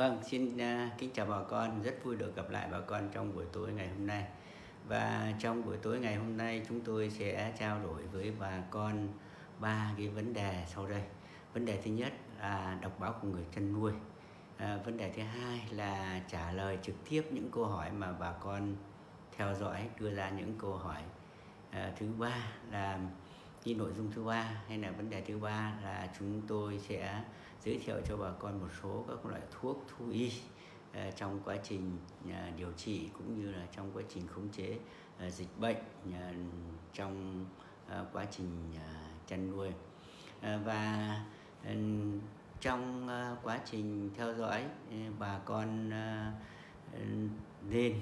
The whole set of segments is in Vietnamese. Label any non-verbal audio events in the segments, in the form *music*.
Vâng, xin uh, kính chào bà con, rất vui được gặp lại bà con trong buổi tối ngày hôm nay. Và trong buổi tối ngày hôm nay chúng tôi sẽ trao đổi với bà con ba cái vấn đề sau đây. Vấn đề thứ nhất là đọc báo của người chăn nuôi. À, vấn đề thứ hai là trả lời trực tiếp những câu hỏi mà bà con theo dõi đưa ra những câu hỏi. À, thứ ba là cái nội dung thứ ba hay là vấn đề thứ ba là chúng tôi sẽ giới thiệu cho bà con một số các loại thuốc thú y à, trong quá trình à, điều trị cũng như là trong quá trình khống chế à, dịch bệnh trong quá trình chăn nuôi. Và trong quá trình theo dõi bà con nên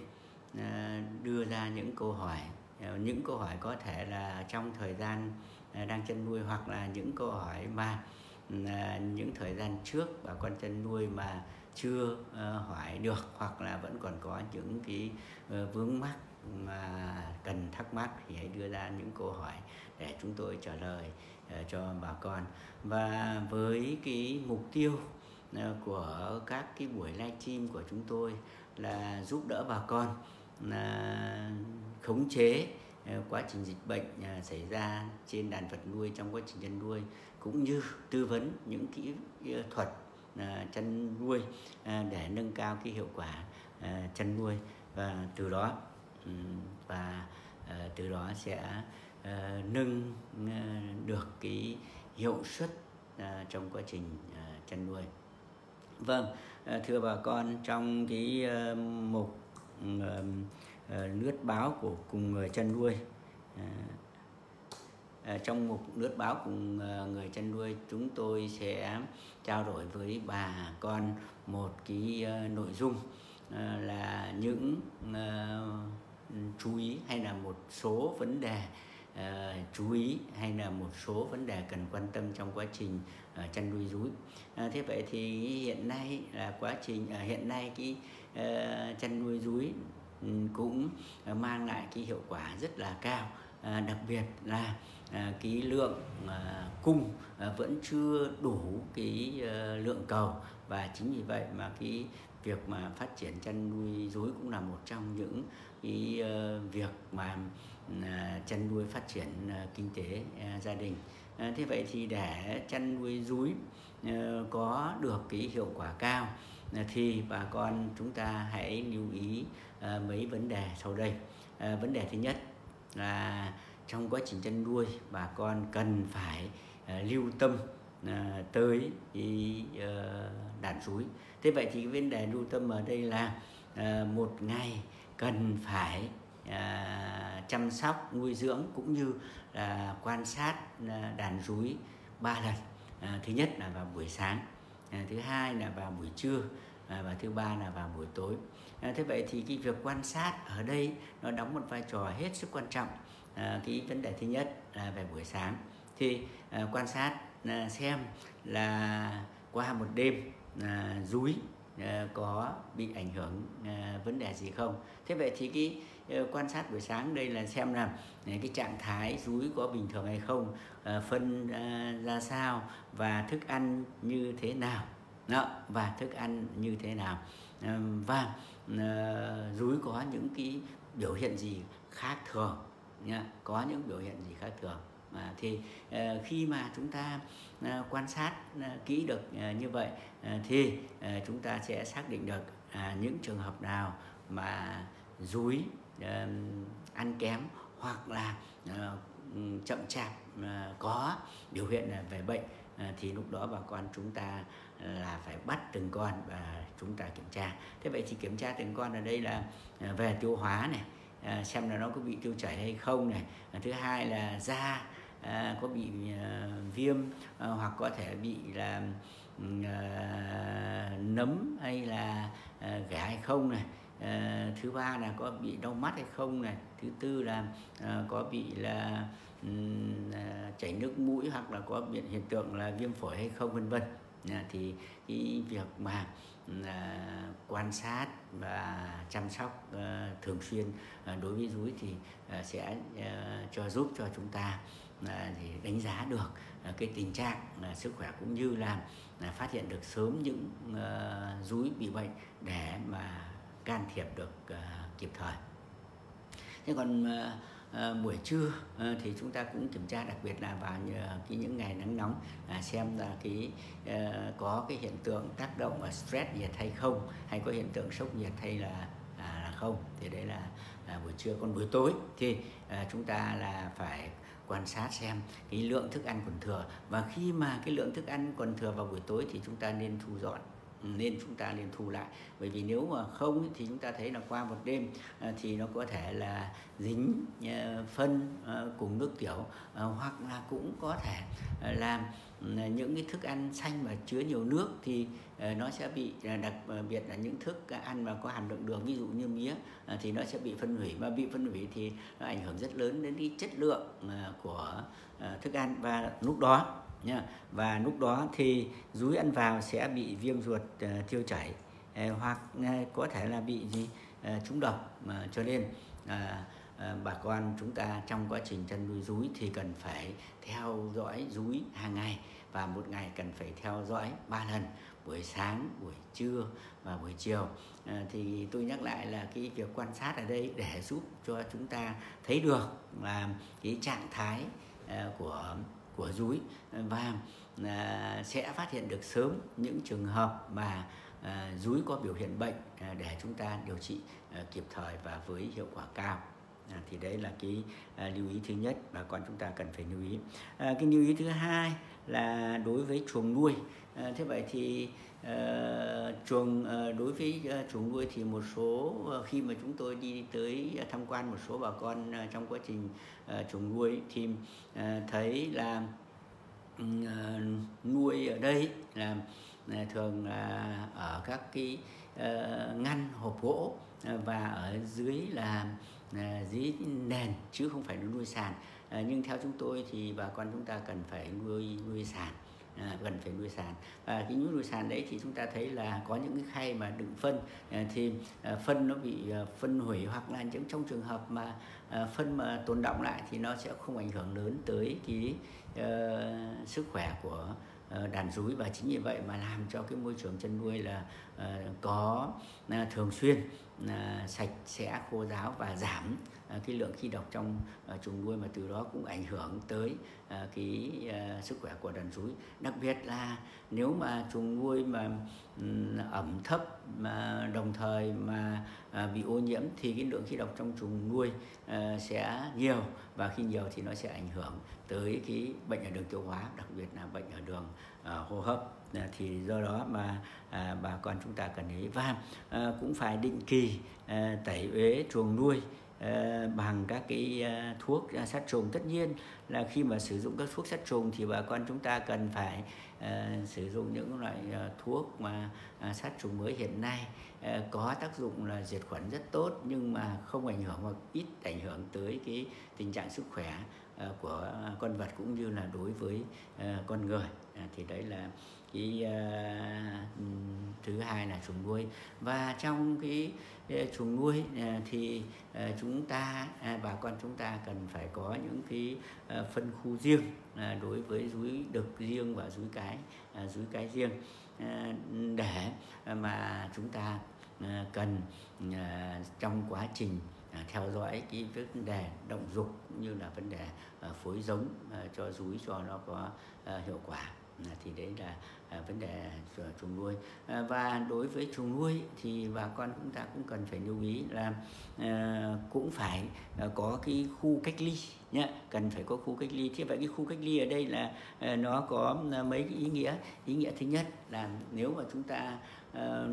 đưa ra những câu hỏi những câu hỏi có thể là trong thời gian đang chăn nuôi hoặc là những câu hỏi mà À, những thời gian trước bà con chăn nuôi mà chưa à, hỏi được hoặc là vẫn còn có những cái à, vướng mắc mà cần thắc mắc thì hãy đưa ra những câu hỏi để chúng tôi trả lời cho bà con. Và với cái mục tiêu của các cái buổi livestream của chúng tôi là giúp đỡ bà con là khống chế quá trình dịch bệnh xảy ra trên đàn vật nuôi trong quá trình chăn nuôi cũng như tư vấn những kỹ ờ, thuật ờ, chăn nuôi ờ, để nâng cao cái hiệu quả chăn nuôi. Và từ đó và từ đó sẽ nâng được cái hiệu suất trong quá trình chăn nuôi. Vâng thưa bà con, trong cái mục lướt báo của cùng người chăn nuôi Ờ, trong một lướt báo cùng ờ, người chăn nuôi, chúng tôi sẽ trao đổi với bà con một cái ờ, nội dung là những chú ý hay là một số vấn đề chú ý hay là một số vấn đề cần quan tâm trong quá trình chăn nuôi rúi. Thế vậy thì hiện nay là quá trình hiện nay cái chăn nuôi rúi ừ, cũng mang lại cái hiệu quả rất là cao. Đặc biệt là À, cái lượng à, cung à, vẫn chưa đủ cái lượng cầu. Và chính vì vậy mà cái việc mà phát triển chăn nuôi dối cũng là một trong những cái việc mà chăn nuôi phát triển kinh tế gia đình. Thế vậy thì để chăn nuôi dối có được cái hiệu quả cao thì bà con chúng ta hãy lưu ý mấy vấn đề sau đây. Vấn đề thứ nhất là trong quá trình chăn nuôi bà con cần phải uh, lưu tâm uh, tới uh, đàn suối. thế vậy thì cái vấn đề lưu tâm ở đây là uh, một ngày cần phải uh, chăm sóc nuôi dưỡng cũng như là quan sát uh, đàn rúi ba lần. Uh, thứ nhất là vào buổi sáng uh, thứ hai là vào buổi trưa và thứ ba là vào buổi tối. Thế vậy thì cái việc quan sát ở đây nó đóng một vai trò hết sức quan trọng à, cái vấn đề thứ nhất là về buổi sáng. Thì à, quan sát à, xem là qua một đêm à, rúi à, có bị ảnh hưởng à, vấn đề gì không? Thế vậy thì cái uh, quan sát buổi sáng đây là xem là à, cái trạng thái rúi có bình thường hay không uh, phân uh, ra sao và thức ăn như thế nào. Đó, và thức ăn như thế nào. Và uh, rúi có những cái biểu hiện gì khác thường nha có những biểu hiện gì khác thường. À, thì uh, khi mà chúng ta uh, quan sát uh, kỹ được uh, như vậy uh, thì uh, chúng ta sẽ xác định được uh, những trường hợp nào mà dúi uh, ăn kém hoặc là uh, chậm chạp uh, có biểu hiện về bệnh uh, thì lúc đó bà con chúng ta là phải bắt từng con và chúng ta kiểm tra. Thế vậy thì kiểm tra từng con ở đây là về tiêu hóa này à, xem là nó có bị tiêu chảy hay không này. À, thứ hai là da à, có bị à, viêm à, hoặc có thể bị là à, nấm hay là à, ghẻ hay không này. À, thứ ba là có bị đau mắt hay không này. Thứ tư là à, có bị là à, chảy nước mũi hoặc là có hiện tượng là viêm phổi hay không vân vân. À, thì cái việc mà Ờ, quan sát và chăm sóc ờ, thường xuyên ờ, đối với rúi thì sẽ cho giúp cho chúng ta thì đánh giá được cái tình trạng sức khỏe cũng như là phát hiện được sớm những à, rúi bị bệnh để mà can thiệp được kịp thời. Thế còn à, buổi trưa à, thì chúng ta cũng kiểm tra đặc biệt là vào cái những ngày nắng nóng à, xem là cái à, có cái hiện tượng tác động ở stress nhiệt hay không hay có hiện tượng sốc nhiệt hay là à, là không. Thì đấy là à, buổi trưa còn buổi tối. Thì à, chúng ta là phải quan sát xem cái lượng thức ăn còn thừa. Và khi mà cái lượng thức ăn còn thừa vào buổi tối thì chúng ta nên thu dọn nên chúng ta nên thu lại. Bởi vì nếu mà không thì chúng ta thấy là qua một đêm à, thì nó có thể là dính à, phân à, cùng nước tiểu hoặc là cũng có thể làm những cái thức ăn xanh mà chứa nhiều nước thì nó sẽ bị đặc biệt là những thức ăn mà có hàm lượng đường, ví dụ như mía thì nó sẽ bị phân hủy. Mà bị phân hủy thì nó ảnh hưởng rất lớn đến cái chất lượng của thức ăn. Và lúc đó nhá. Và lúc đó thì rúi ăn vào sẽ bị viêm ruột uh, tiêu chảy uh, hoặc uh, có thể là bị gì uh, trúng độc mà cho nên uh, uh, bà con chúng ta trong quá trình chăn nuôi rúi thì cần phải theo dõi rúi hàng ngày và một ngày cần phải theo dõi ba lần buổi sáng buổi trưa và buổi chiều. À, thì tôi nhắc lại là cái việc quan sát ở đây để giúp cho chúng ta thấy được là cái trạng thái à, của của rúi và à, sẽ phát hiện được sớm những trường hợp mà à, rúi có biểu hiện bệnh à, để chúng ta điều trị à, kịp thời và với hiệu quả cao. À, thì đấy là cái à, lưu ý thứ nhất bà con chúng ta cần phải lưu ý. Cái lưu ý thứ hai là đối với chuồng nuôi. Thế vậy thì Ờ, chuồng uh, ờ, đối với ờ, uh, chuồng nuôi thì một số uh, khi mà chúng tôi đi tới uh, tham quan một số bà con uh, trong quá trình uh, chuồng nuôi thì uh, thấy là uh, nuôi ở đây là uh, thường là ở các cái uh, ngăn hộp gỗ uh, và ở dưới là uh, dưới nền chứ không phải nuôi sàn. Uh, nhưng theo chúng tôi thì bà con chúng ta cần phải nuôi nuôi sàn à, phải nuôi sàn. Và cái nuôi sàn đấy thì chúng ta thấy là có những cái khay mà đựng phân à, thì à, phân nó bị à, phân hủy hoặc là những trong trường hợp mà à, phân mà tồn động lại thì nó sẽ không ảnh hưởng lớn tới cái uh, sức khỏe của ờ, đàn rúi. Và chính vì vậy mà làm cho cái môi trường chăn nuôi là uh, có uh, thường xuyên uh, sạch sẽ khô ráo và giảm À, cái lượng khí độc trong à, chuồng nuôi mà từ đó cũng ảnh hưởng tới à, cái sức khỏe của đàn rúi. Đặc biệt là nếu mà chuồng nuôi mà ẩm thấp mà đồng thời mà bị ô nhiễm thì cái lượng khí độc trong chuồng nuôi sẽ nhiều và khi nhiều thì nó sẽ ảnh hưởng tới cái bệnh ở đường tiêu hóa đặc biệt là bệnh ở đường hô hấp. Thì do đó mà à, bà con chúng ta cần ý. Và à, cũng phải định kỳ à, tẩy uế chuồng nuôi Ờ, bằng các cái ờ, thuốc ờ, sát trùng. Tất nhiên là khi mà sử dụng các thuốc sát trùng thì bà con chúng ta cần phải sử dụng những loại thuốc mà sát trùng mới hiện nay. Có tác dụng là diệt khuẩn rất tốt nhưng mà không ảnh hưởng hoặc ít ảnh hưởng tới cái tình trạng sức khỏe của con vật cũng như là đối với con người. Thì đấy là cái uh, à, thứ hai là chuồng nuôi. Và trong cái à, chuồng nuôi uh, thì uh, chúng ta uh, bà con chúng ta cần phải có những cái uh, phân khu riêng uh, đối với rúi đực riêng và rúi cái uh, rúi cái riêng uh, để mà chúng ta uh, cần uh, trong quá trình theo dõi cái vấn đề động dục cũng như là vấn đề uh, phối giống uh, cho rúi cho nó có uh, hiệu quả. Uh, thì đấy là À, vấn đề chuồng nuôi. À, và đối với chuồng nuôi thì bà con chúng ta cũng cần phải lưu ý là à, cũng phải à, có cái khu cách ly nhé cần phải có khu cách ly. Thế vậy cái khu cách ly ở đây là à, nó có à, mấy cái ý nghĩa? Ý nghĩa thứ nhất là nếu mà chúng ta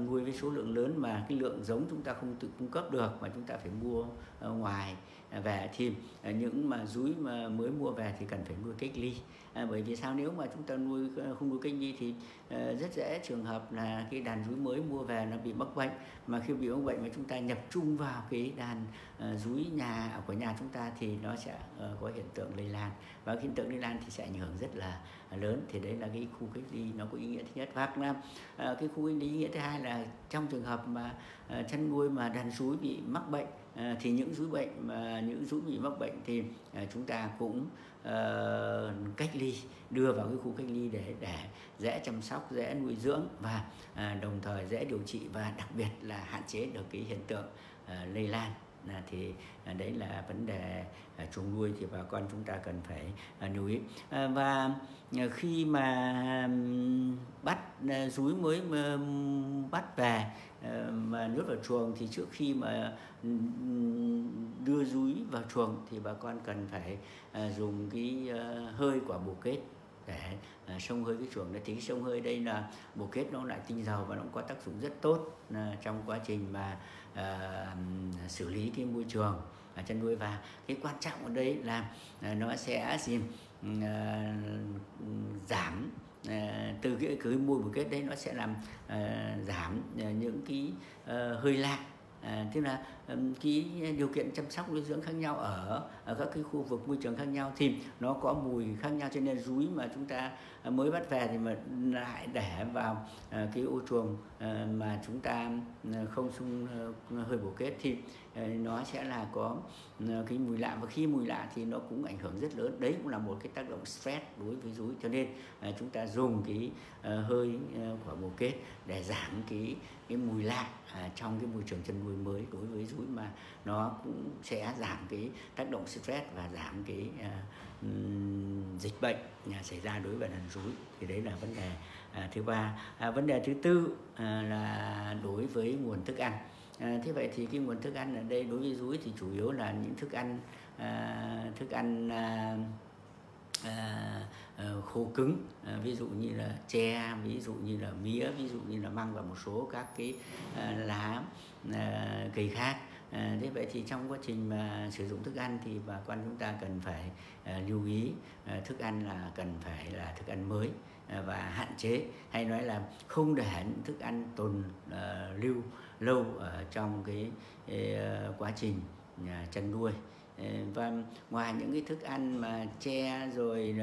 nuôi với số lượng lớn mà cái lượng giống chúng ta không tự cung cấp được mà chúng ta phải mua ngoài về thì ờ, những mà rúi mà mới mua về thì cần phải nuôi cách ly. À, bởi vì sao? Nếu mà chúng ta nuôi ờ, không nuôi cách ly thì uh, rất dễ trường hợp là cái đàn rúi mới mua về nó bị mắc bệnh. Mà khi bị mắc bệnh mà chúng ta nhập trung vào cái đàn uh, rúi nhà à, của nhà chúng ta thì nó sẽ uh, có hiện tượng lây lan. Và hiện tượng lây lan thì sẽ ảnh hưởng rất là à, lớn. Thì đấy là cái khu cách ly nó có ý nghĩa thứ nhất. Hoặc là uh, cái khu cách ly ý nghĩa thứ hai là trong trường hợp mà uh, chăn nuôi mà đàn rúi bị mắc bệnh Ờ, thì những rúi bệnh mà những rúi bị mắc bệnh thì ờ, chúng ta cũng uh, cách ly đưa vào cái khu cách ly để để dễ chăm sóc dễ nuôi dưỡng và uh, đồng thời dễ điều trị và đặc biệt là hạn chế được cái hiện tượng uh, lây lan à, thì à, đấy là vấn đề à, chuồng nuôi thì bà con chúng ta cần phải à, lưu ý. À, và à, khi mà bắt à, rúi mới à, bắt về à, mà nuốt vào chuồng thì trước khi mà đưa rúi vào chuồng thì bà con cần phải à, dùng cái à, hơi quả bồ kết để à, sông hơi cái chuồng đấy thì sông hơi đây là bồ kết nó lại tinh dầu và nó cũng có tác dụng rất tốt à, trong quá trình mà à, xử lý cái môi trường à, chăn nuôi. Và cái quan trọng ở đây là à, nó sẽ gì ừ, à, giảm à, từ cái cái mùi bồ kết đấy nó sẽ làm à, giảm à, những cái à, hơi lạ à, tức là cái điều kiện chăm sóc nuôi dưỡng khác nhau ở, ở các cái khu vực môi trường khác nhau thì nó có mùi khác nhau cho nên rúi mà chúng ta à, mới bắt về thì mà lại để vào à, cái ô chuồng à, mà chúng ta không xung hơi bổ kết thì Ờ, nó sẽ là có ờ, cái mùi lạ và khi mùi lạ thì nó cũng ảnh hưởng rất lớn. Đấy cũng là một cái tác động stress đối với rúi cho nên ờ, chúng ta dùng cái hơi của bồ kết để giảm cái cái mùi lạ à, trong cái môi trường chăn nuôi mới đối với rúi mà nó cũng sẽ giảm cái tác động stress và giảm cái uh, dịch bệnh à, xảy ra đối với đàn rúi thì đấy là vấn đề uh, thứ ba. Uh, vấn đề thứ tư uh, là đối với nguồn thức ăn. À, thế vậy thì cái nguồn thức ăn ở đây đối với rúi thì chủ yếu là những thức ăn à, thức ăn à, à, khô cứng. À, ví dụ như là tre ví dụ như là mía ví dụ như là măng và một số các cái à, lá à, cây khác à, thế vậy thì trong quá trình mà sử dụng thức ăn thì bà con chúng ta cần phải à, lưu ý à, thức ăn là cần phải là thức ăn mới à, và hạn chế. Hay nói là không để những thức ăn tồn à, lưu lâu ở trong cái, cái uh, quá trình uh, chăn nuôi. Ờ, và ngoài những cái thức ăn mà tre rồi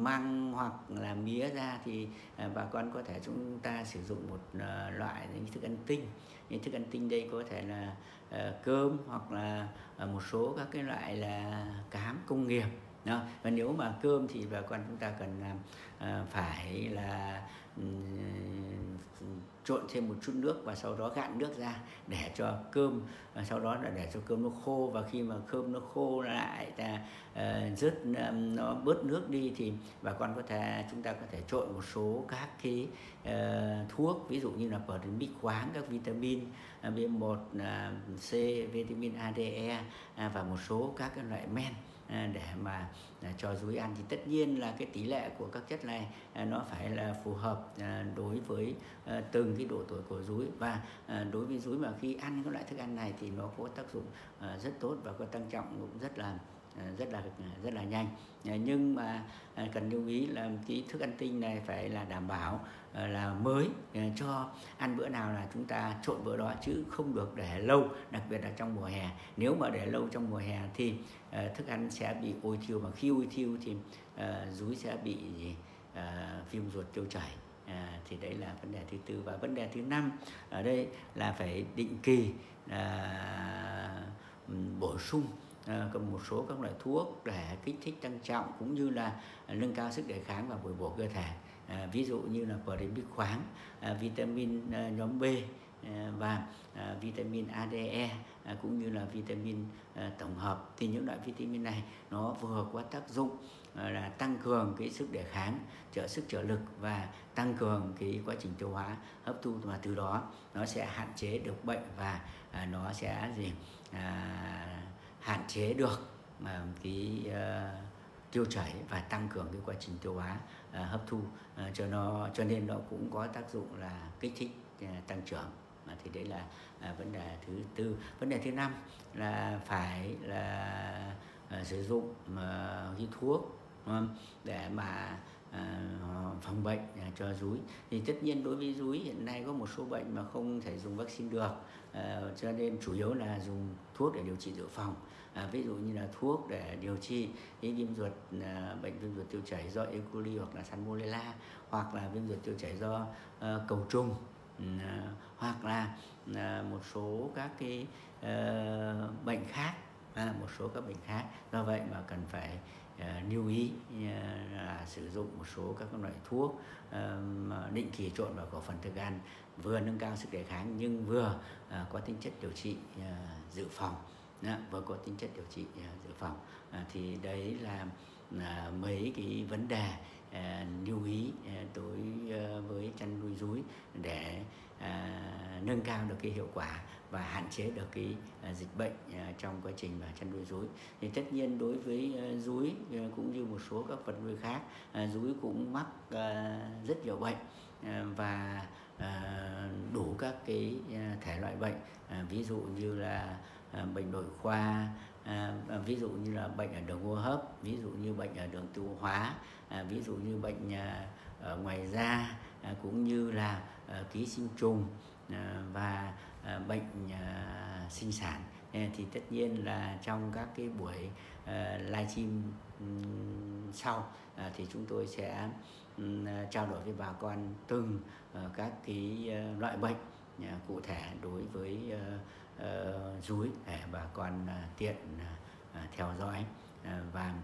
măng hoặc là mía ra thì à, bà con có thể chúng ta sử dụng một ờ, loại những thức ăn tinh những thức ăn tinh đây có thể là ờ, cơm hoặc là một số các cái loại là cám công nghiệp đó. và nếu mà cơm thì bà con chúng ta cần làm phải là trộn thêm một chút nước và sau đó gạn nước ra để cho cơm và sau đó là để cho cơm nó khô và khi mà cơm nó khô lại ta uh, rớt um, nó bớt nước đi thì bà con có thể chúng ta có thể trộn một số các cái uh, thuốc ví dụ như là bột B khoáng các vitamin B1 uh, C vitamin A D E uh, và một số các cái loại men. À, để mà à, cho rúi ăn thì tất nhiên là cái tỷ lệ của các chất này à, nó phải là phù hợp đối với từng cái độ tuổi của rúi và đối với rúi mà khi ăn các loại thức ăn này thì nó có tác dụng rất tốt và có tăng trọng cũng rất là rất là rất là nhanh. Nhưng mà cần lưu ý là cái thức ăn tinh này phải là đảm bảo Ờ, là mới ờ, cho ăn bữa nào là chúng ta trộn bữa đó chứ không được để lâu đặc biệt là trong mùa hè. Nếu mà để lâu trong mùa hè thì ờ, thức ăn sẽ bị ôi thiêu mà khi ôi thiêu thì rúi sẽ bị viêm ruột tiêu chảy. À, thì đấy là vấn đề thứ tư. Và vấn đề thứ năm ở đây là phải định kỳ à, bổ sung à, một số các loại thuốc để kích thích tăng trọng cũng như là nâng cao sức đề kháng và bồi bổ cơ thể à, ví dụ như là protein khoáng à, vitamin à, nhóm B à, và à, vitamin ADE à, cũng như là vitamin à, tổng hợp. Thì những loại vitamin này nó vừa có tác dụng à, là tăng cường cái sức đề kháng trợ sức trợ lực và tăng cường cái quá trình tiêu hóa hấp thu. Và từ đó nó sẽ hạn chế được bệnh và à, nó sẽ gì à, hạn chế được mà cái uh, tiêu chảy và tăng cường cái quá trình tiêu hóa À, hấp thu. À, cho nó cho nên nó cũng có tác dụng là kích thích à, tăng trưởng. Uh, thì đấy là vấn đề thứ tư. Vấn đề thứ năm là phải là sử dụng cái thuốc để mà phòng bệnh cho rúi. Thì tất nhiên đối với rúi hiện nay có một số bệnh mà không thể dùng vaccine được. Ờ, cho nên chủ yếu là dùng thuốc để điều trị dự phòng à, ví dụ như là thuốc để điều trị cái viêm ruột à, bệnh viêm ruột tiêu chảy do E. coli hoặc là salmonella hoặc là viêm ruột tiêu chảy do à, cầu trùng à, hoặc là à, một số các cái à, bệnh khác à, một số các bệnh khác do vậy mà cần phải lưu ý là sử dụng một số các loại thuốc định kỳ trộn vào cổ phần thức ăn vừa nâng cao sức đề kháng nhưng vừa uh, có tính chất điều trị uh, dự phòng. Đó, vừa có tính chất điều trị uh, dự phòng. Uh, thì đấy là uh, mấy cái vấn đề uh, lưu ý uh, đối với chăn nuôi rúi để uh, nâng cao được cái hiệu quả và hạn chế được cái uh, dịch bệnh uh, trong quá trình mà chăn nuôi rúi. Thì tất nhiên đối với rúi uh, cũng như một số các vật nuôi khác uh, rúi cũng mắc uh, rất nhiều bệnh uh, và uh, À, đủ các cái à, thể loại bệnh à, ví dụ như là bệnh nội khoa ví dụ như là bệnh ở đường hô hấp, ví dụ như bệnh ở đường tiêu hóa ví dụ như bệnh ở ngoài da cũng như là ký sinh trùng và bệnh sinh sản. Thì tất nhiên là trong các cái buổi livestream sau thì chúng tôi sẽ À, trao đổi với bà con từng ờ, các cái ờ, loại bệnh à, cụ thể đối với ờ, rúi để bà con à, tiện theo dõi và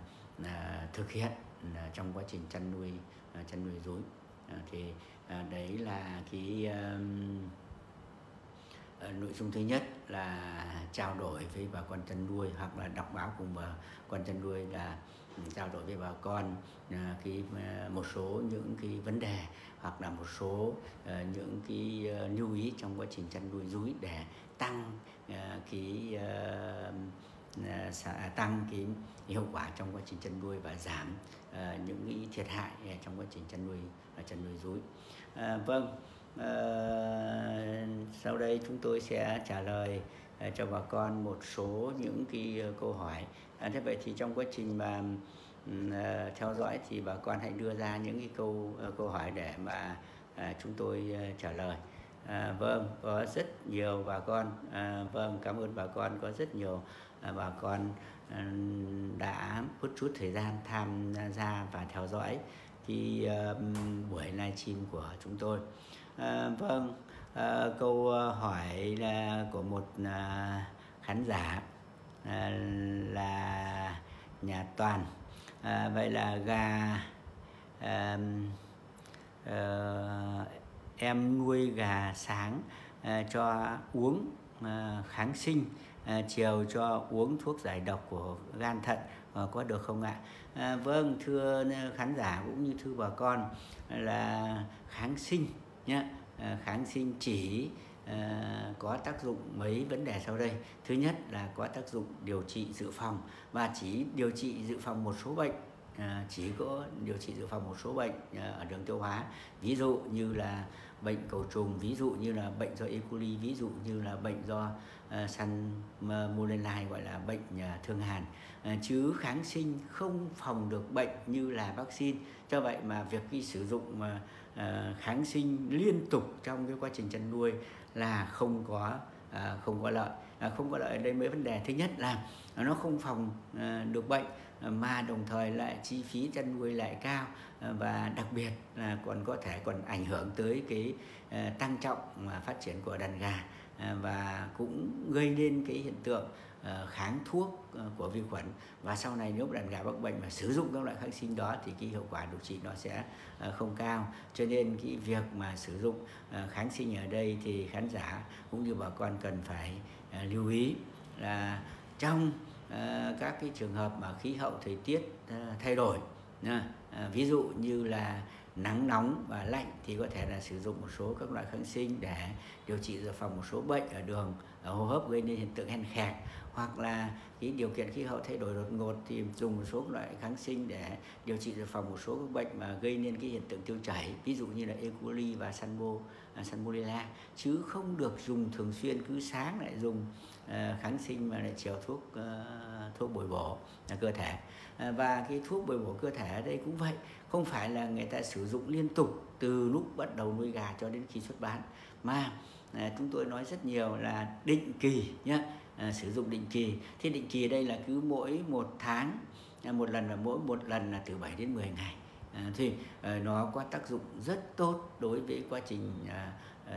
thực hiện trong quá trình chăn nuôi chăn nuôi rúi. Thì đấy là cái nội dung thứ nhất là trao đổi với bà con chăn nuôi hoặc là đọc báo cùng bà con chăn nuôi là trao đổi với bà con à, cái à, một số những cái vấn đề hoặc là một số à, những cái lưu ý trong quá trình chăn nuôi rúi để tăng cái tăng cái hiệu quả trong quá trình chăn nuôi và giảm những cái thiệt hại trong quá trình chăn nuôi và chăn nuôi rúi. Vâng, sau đây chúng tôi sẽ trả lời cho bà con một số những cái câu hỏi à, thế vậy thì trong quá trình mà à, theo dõi thì bà con hãy đưa ra những cái câu à, câu hỏi để mà à, chúng tôi à, trả lời. À, vâng có rất nhiều bà con à, vâng cảm ơn bà con có rất nhiều à, bà con à, đã phút chút thời gian tham gia và theo dõi cái à, buổi livestream của chúng tôi à, vâng à, câu hỏi là của một à, khán giả Ờ, là nhà toàn. À, vậy là gà à, à, em nuôi gà sáng à, cho uống à, kháng sinh à, chiều cho uống thuốc giải độc của gan thận à, có được không ạ? À, vâng thưa khán giả cũng như thưa bà con là kháng sinh nhé à, kháng sinh chỉ Ờ, có tác dụng mấy vấn đề sau đây? Thứ nhất là có tác dụng điều trị dự phòng và chỉ điều trị dự phòng một số bệnh à, chỉ có điều trị dự phòng một số bệnh à, ở đường tiêu hóa. Ví dụ như là bệnh cầu trùng ví dụ như là bệnh do E. coli ví dụ như là bệnh do uh, salmonella gọi là bệnh uh, thương hàn. Uh, chứ kháng sinh không phòng được bệnh như là vaccine. Cho vậy mà việc khi sử dụng uh, kháng sinh liên tục trong cái quá trình chăn nuôi là không có à, không có lợi. À, không có lợi ở đây mấy vấn đề thứ nhất là nó không phòng à, được bệnh à, mà đồng thời lại chi phí chăn nuôi lại cao à, và đặc biệt là còn có thể còn ảnh hưởng tới cái à, tăng trọng và phát triển của đàn gà và cũng gây nên cái hiện tượng Ờ, kháng thuốc ờ, của vi khuẩn. Và sau này nếu đàn gà mắc bệnh mà sử dụng các loại kháng sinh đó thì cái hiệu quả điều trị nó sẽ ờ, không cao. Cho nên cái việc mà sử dụng kháng sinh ở đây thì khán giả cũng như bà con cần phải lưu ý là trong các cái trường hợp mà khí hậu thời tiết thay đổi ví dụ như là nắng nóng và lạnh thì có thể là sử dụng một số các loại kháng sinh để điều trị dự phòng một số bệnh ở đường ở hô hấp gây nên hiện tượng hen khẹt. Hoặc là cái điều kiện khí hậu thay đổi đột ngột thì dùng một số loại kháng sinh để điều trị dự phòng một số các bệnh mà gây nên cái hiện tượng tiêu chảy ví dụ như là E. coli và salmo à, salmonella chứ không được dùng thường xuyên cứ sáng lại dùng uh, kháng sinh mà lại chiều thuốc uh, thuốc bồi bổ là cơ thể. À, và cái thuốc bồi bổ cơ thể ở đây cũng vậy. Không phải là người ta sử dụng liên tục từ lúc bắt đầu nuôi gà cho đến khi xuất bán. Mà à, chúng tôi nói rất nhiều là định kỳ nhé à, sử dụng định kỳ. Thì định kỳ đây là cứ mỗi một tháng à, một lần và mỗi một lần là từ 7 đến 10 ngày. À, thì à, nó có tác dụng rất tốt đối với quá trình à,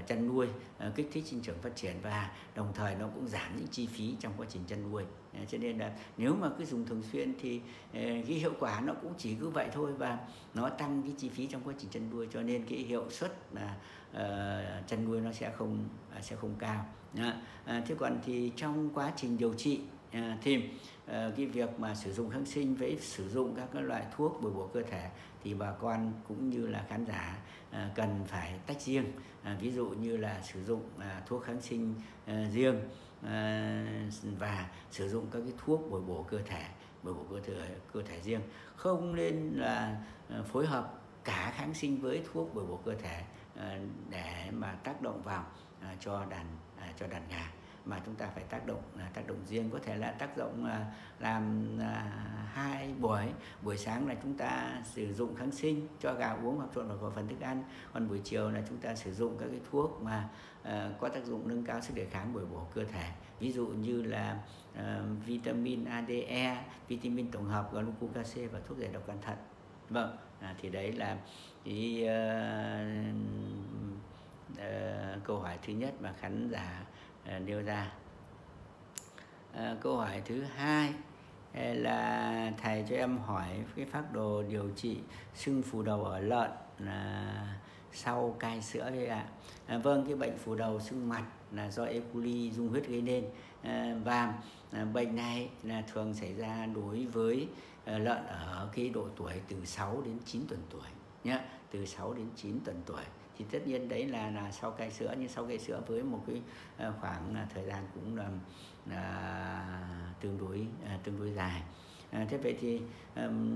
chăn nuôi kích thích sinh trưởng phát triển và đồng thời nó cũng giảm những chi phí trong quá trình chăn nuôi. Ờ, cho nên là nếu mà cứ dùng thường xuyên thì ờ, cái hiệu quả nó cũng chỉ cứ vậy thôi và nó tăng cái chi phí trong quá trình chăn nuôi cho nên cái hiệu suất là uh, chăn nuôi nó sẽ không uh, sẽ không cao. Uh, thế còn thì trong quá trình điều trị uh, thì uh, cái việc mà sử dụng kháng sinh với sử dụng các cái loại thuốc bồi bổ cơ thể thì bà con cũng như là khán giả à, cần phải tách riêng. À, ví dụ như là sử dụng à, thuốc kháng sinh à, riêng Ờ, và sử dụng các cái thuốc bồi bổ cơ thể, bồi bổ cơ thể cơ thể riêng. Không nên là ờ, phối hợp cả kháng sinh với thuốc bồi bổ cơ thể ờ, để mà tác động vào cho đàn cho đàn gà mà chúng ta phải tác động là tác động riêng. Có thể là tác động à, làm à, hai buổi buổi sáng là chúng ta sử dụng kháng sinh cho gà uống hoặc trộn vào phần thức ăn. Còn buổi chiều là chúng ta sử dụng các cái thuốc mà à, có tác dụng nâng cao sức đề kháng bồi bổ cơ thể. Ví dụ như là vitamin ADE vitamin tổng hợp glucocase và thuốc giải độc gan thận. Vâng à, thì đấy là cái uh, uh, câu hỏi thứ nhất mà khán giả À, nêu ra. À, câu hỏi thứ hai à, là thầy cho em hỏi cái phác đồ điều trị sưng phù đầu ở lợn là sau cai sữa đấy ạ. À, vâng cái bệnh phù đầu sưng mặt là do E. coli dung huyết gây nên. À, và à, bệnh này là thường xảy ra đối với à, lợn ở cái độ tuổi từ 6 đến 9 tuần tuổi nhé từ 6 đến 9 tuần tuổi thì tất nhiên đấy là là sau cai sữa nhưng sau cai sữa với một cái ờ, khoảng ờ, thời gian cũng là, là tương đối à, tương đối dài. À, thế vậy thì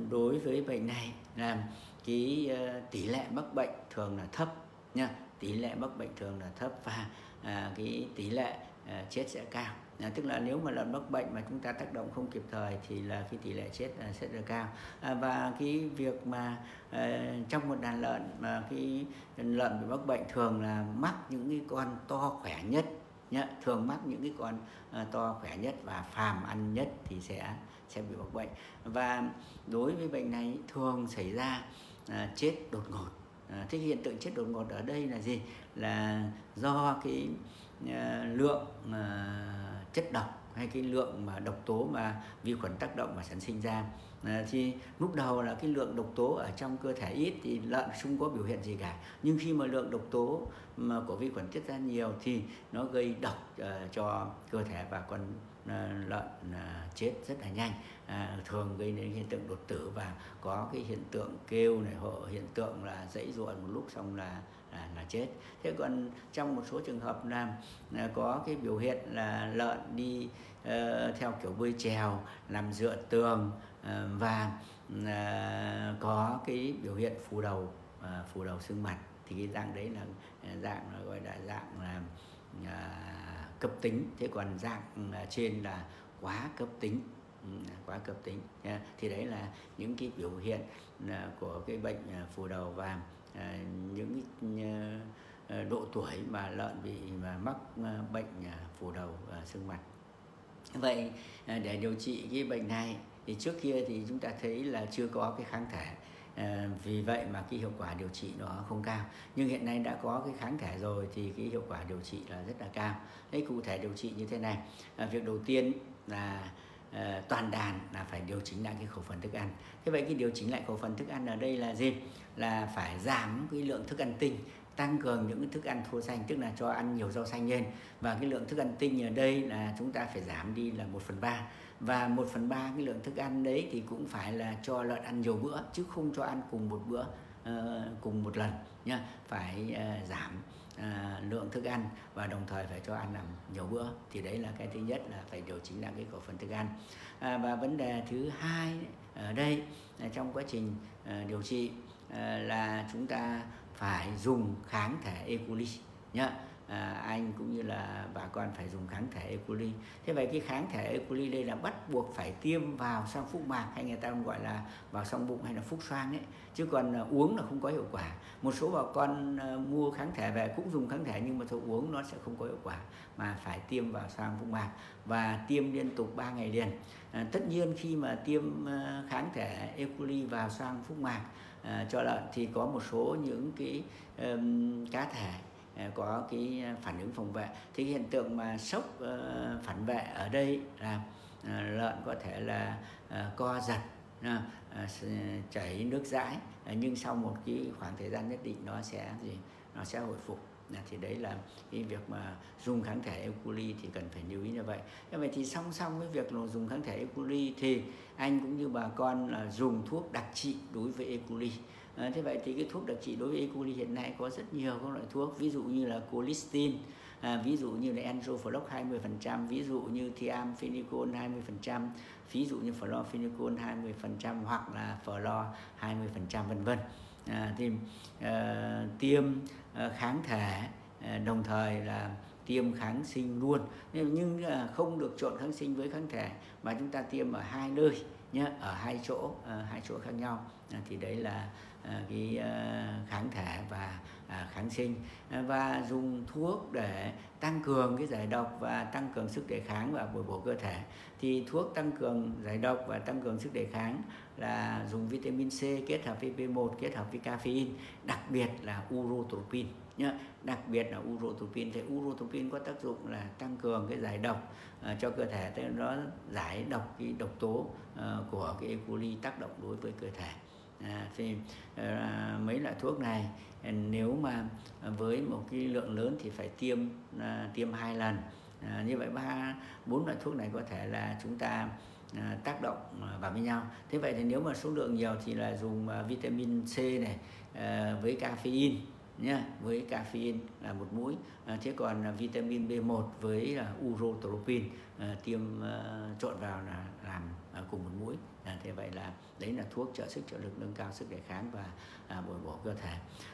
đối với bệnh này là cái tỷ lệ mắc bệnh thường là thấp nha. Tỷ lệ mắc bệnh thường là thấp và à, cái tỷ lệ à, chết sẽ cao à, tức là nếu mà lợn mắc bệnh mà chúng ta tác động không kịp thời thì là cái tỷ lệ chết à, sẽ rất cao. À, và cái việc mà à, trong một đàn lợn mà cái lợn bị mắc bệnh thường là mắc những cái con to khỏe nhất nhá, thường mắc những cái con à, to khỏe nhất và phàm ăn nhất thì sẽ sẽ bị mắc bệnh. Và đối với bệnh này thường xảy ra à, chết đột ngột. À, thế hiện tượng chết đột ngột ở đây là gì? Là do cái à, lượng à, chất độc hay cái lượng mà độc tố mà vi khuẩn tác động và sản sinh ra. À, thì lúc đầu là cái lượng độc tố ở trong cơ thể ít thì lợn không có biểu hiện gì cả. Nhưng khi mà lượng độc tố mà của vi khuẩn tiết ra nhiều thì nó gây độc uh, cho cơ thể và con uh, lợn uh, chết rất là nhanh. À, thường gây nên hiện tượng đột tử và có cái hiện tượng kêu này hộ hiện tượng là dãy ruộng một lúc xong là là, là chết. Thế còn trong một số trường hợp là, là có cái biểu hiện là lợn đi uh, theo kiểu bơi trèo làm dựa tường uh, và uh, có cái biểu hiện phù đầu uh, phù đầu xương mặt thì cái dạng đấy là à, dạng là gọi là dạng là uh, cấp tính. Thế còn dạng trên là quá cấp tính. Ừ, quá cấp tính. Thì đấy là những cái biểu hiện của cái bệnh phù đầu vàng. Ờ, những ờ, ờ, độ tuổi mà lợn bị mà mắc bệnh phù đầu và sưng mặt. Vậy để điều trị cái bệnh này thì trước kia thì chúng ta thấy là chưa có cái kháng thể. À, vì vậy mà cái hiệu quả điều trị nó không cao. Nhưng hiện nay đã có cái kháng thể rồi thì cái hiệu quả điều trị là rất là cao. Đấy cụ thể điều trị như thế này. À, việc đầu tiên là à, toàn đàn là phải điều chỉnh lại cái khẩu phần thức ăn. Thế vậy cái điều chỉnh lại khẩu phần thức ăn ở đây là gì? Là phải giảm cái lượng thức ăn tinh tăng cường những cái thức ăn thô xanh tức là cho ăn nhiều rau xanh lên. Và cái lượng thức ăn tinh ở đây là chúng ta phải giảm đi là 1 phần ba. Và 1 phần ba cái lượng thức ăn đấy thì cũng phải là cho lợn ăn nhiều bữa chứ không cho ăn cùng một bữa uh, cùng một lần nha phải uh, giảm uh, lượng thức ăn và đồng thời phải cho ăn làm nhiều bữa. Thì đấy là cái thứ nhất là phải điều chỉnh lại cái khẩu phần thức ăn. À, và vấn đề thứ hai ở đây là trong quá trình uh, điều trị Ờ, là chúng ta phải dùng kháng thể E. coli nhá à, anh cũng như là bà con phải dùng kháng thể E. coli thế vậy cái kháng thể E. coli đây là bắt buộc phải tiêm vào sang phúc mạc hay người ta gọi là vào song bụng hay là phúc xoang ấy chứ còn ờ, uống là không có hiệu quả một số bà con mua kháng thể về cũng dùng kháng thể nhưng mà thôi uống nó sẽ không có hiệu quả mà phải tiêm vào sang phúc mạc và tiêm liên tục 3 ngày liền à, tất nhiên khi mà tiêm kháng thể E. coli vào sang phúc mạc à, cho lợn thì có một số những cái um, cá thể à, có cái phản ứng phòng vệ. Thì hiện tượng mà sốc ờ, phản vệ ở đây là à, lợn có thể là à, co giật chảy nước dãi nhưng sau một cái khoảng thời gian nhất định nó sẽ gì? Nó sẽ hồi phục. Dạ, thì đấy là cái việc mà dùng kháng thể Eculi thì cần phải lưu ý như vậy. Như vậy thì song song với việc là dùng kháng thể Eculi, thì anh cũng như bà con là dùng thuốc đặc trị đối với Eculi. À, ờ, thế vậy thì cái thuốc đặc trị đối với Ecoli hiện nay có rất nhiều các loại thuốc, ví dụ như là colistin, à, ví dụ như là Enroflox 20%, ví dụ như thiamphenicol 20%, ví dụ như florphenicol 20% hoặc là flor 20% vân vân. À, thì à, tiêm à, kháng thể à, đồng thời là tiêm kháng sinh luôn. Nhưng, nhưng à, không được trộn kháng sinh với kháng thể mà chúng ta tiêm ở hai nơi nhé ở hai chỗ à, hai chỗ khác nhau. À, thì đấy là à, cái à, kháng thể và à, kháng sinh. À, và dùng thuốc để tăng cường cái giải độc và tăng cường sức đề kháng và bồi bổ cơ thể. Thì thuốc tăng cường giải độc và tăng cường sức đề kháng là dùng vitamin C kết hợp với B1 kết hợp với caffeine đặc biệt là urotropin nhá. Đặc biệt là urotropin. Thì urotropin có tác dụng là tăng cường cái giải độc uh, cho cơ thể tức nó giải độc cái độc tố uh, của cái E. coli tác động đối với cơ thể. À, thì uh, mấy loại thuốc này nếu mà với một cái lượng lớn thì phải tiêm uh, tiêm hai lần. À, như vậy ba bốn loại thuốc này có thể là chúng ta À, tác động à, vào với nhau. Thế vậy thì nếu mà số lượng nhiều thì là dùng à, vitamin C này với caffeine nhá với caffeine là một mũi. À, thế còn vitamin B1 với là urotropin à, tiêm à, trộn vào là làm à, cùng một mũi. À, thế vậy là đấy là thuốc trợ sức trợ lực nâng cao sức đề kháng và à, bồi bổ cơ thể.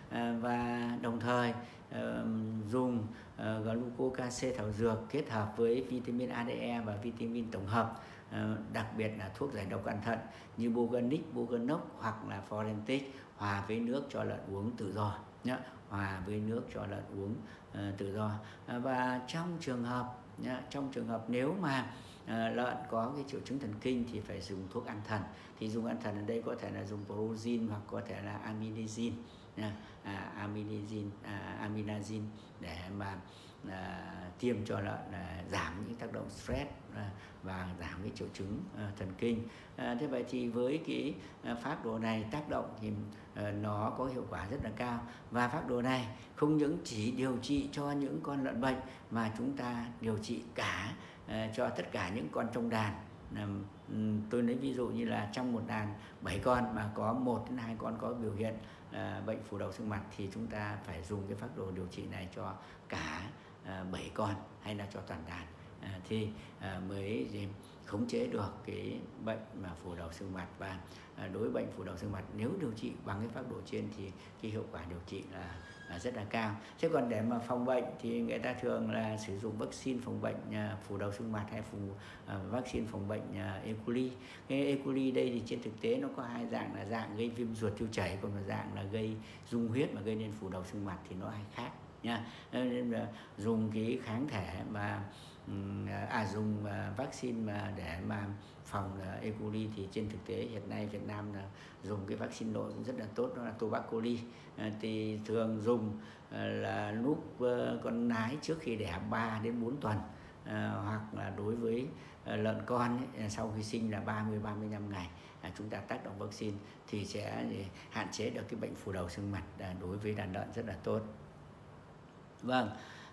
À, và đồng thời à, dùng à, glucocase thảo dược kết hợp với vitamin ADE và vitamin tổng hợp. Ờ, đặc biệt là thuốc giải độc gan thận như Boganic, Boganox hoặc là Forentic hòa với nước cho lợn uống tự do nhá, hòa với nước cho lợn uống uh, tự do. Ờ, và trong trường hợp nhá, trong trường hợp nếu mà uh, lợn có cái triệu chứng thần kinh thì phải dùng thuốc an thần. Thì dùng an thần ở đây có thể là dùng prozin hoặc có thể là aminazin à, aminazin à, aminazin để mà à, tiêm cho lợn à, giảm những tác động stress à, và giảm cái triệu chứng à, thần kinh. À, thế vậy thì với cái à, phác đồ này tác động thì à, nó có hiệu quả rất là cao. Và phác đồ này không những chỉ điều trị cho những con lợn bệnh mà chúng ta điều trị cả à, cho tất cả những con trong đàn. À, tôi lấy ví dụ như là trong một đàn 7 con mà có một đến hai con có biểu hiện à, bệnh phù đầu xương mặt thì chúng ta phải dùng cái phác đồ điều trị này cho cả À, 7 con hay là cho toàn đàn à, thì à, mới khống chế được cái bệnh mà phủ đầu xương mặt và đối với bệnh phủ đầu xương mặt nếu điều trị bằng cái phác đồ trên thì cái hiệu quả điều trị là là rất là cao chứ còn để mà phòng bệnh thì người ta thường là sử dụng vaccine phòng bệnh phủ đầu xương mặt hay phủ vaccine phòng bệnh à, E. coli cái E. coli đây thì trên thực tế nó có hai dạng là dạng gây viêm ruột tiêu chảy còn là dạng là gây dung huyết mà gây nên phủ đầu xương mặt thì nó hay khác nha ờ, dùng cái kháng thể mà à, à dùng à, vaccine mà để mà phòng à, E. coli thì trên thực tế hiện nay Việt Nam là dùng cái vaccine nội cũng rất là tốt đó là tobacoli ờ, thì thường dùng ờ, là lúc con nái trước khi đẻ 3 đến 4 tuần hoặc là đối với lợn con ấy, sau khi sinh là 30 35 ngày à, chúng ta tác động vaccine thì sẽ hạn chế được cái bệnh phù đầu xương mặt à, đối với đàn lợn rất là tốt. Vâng,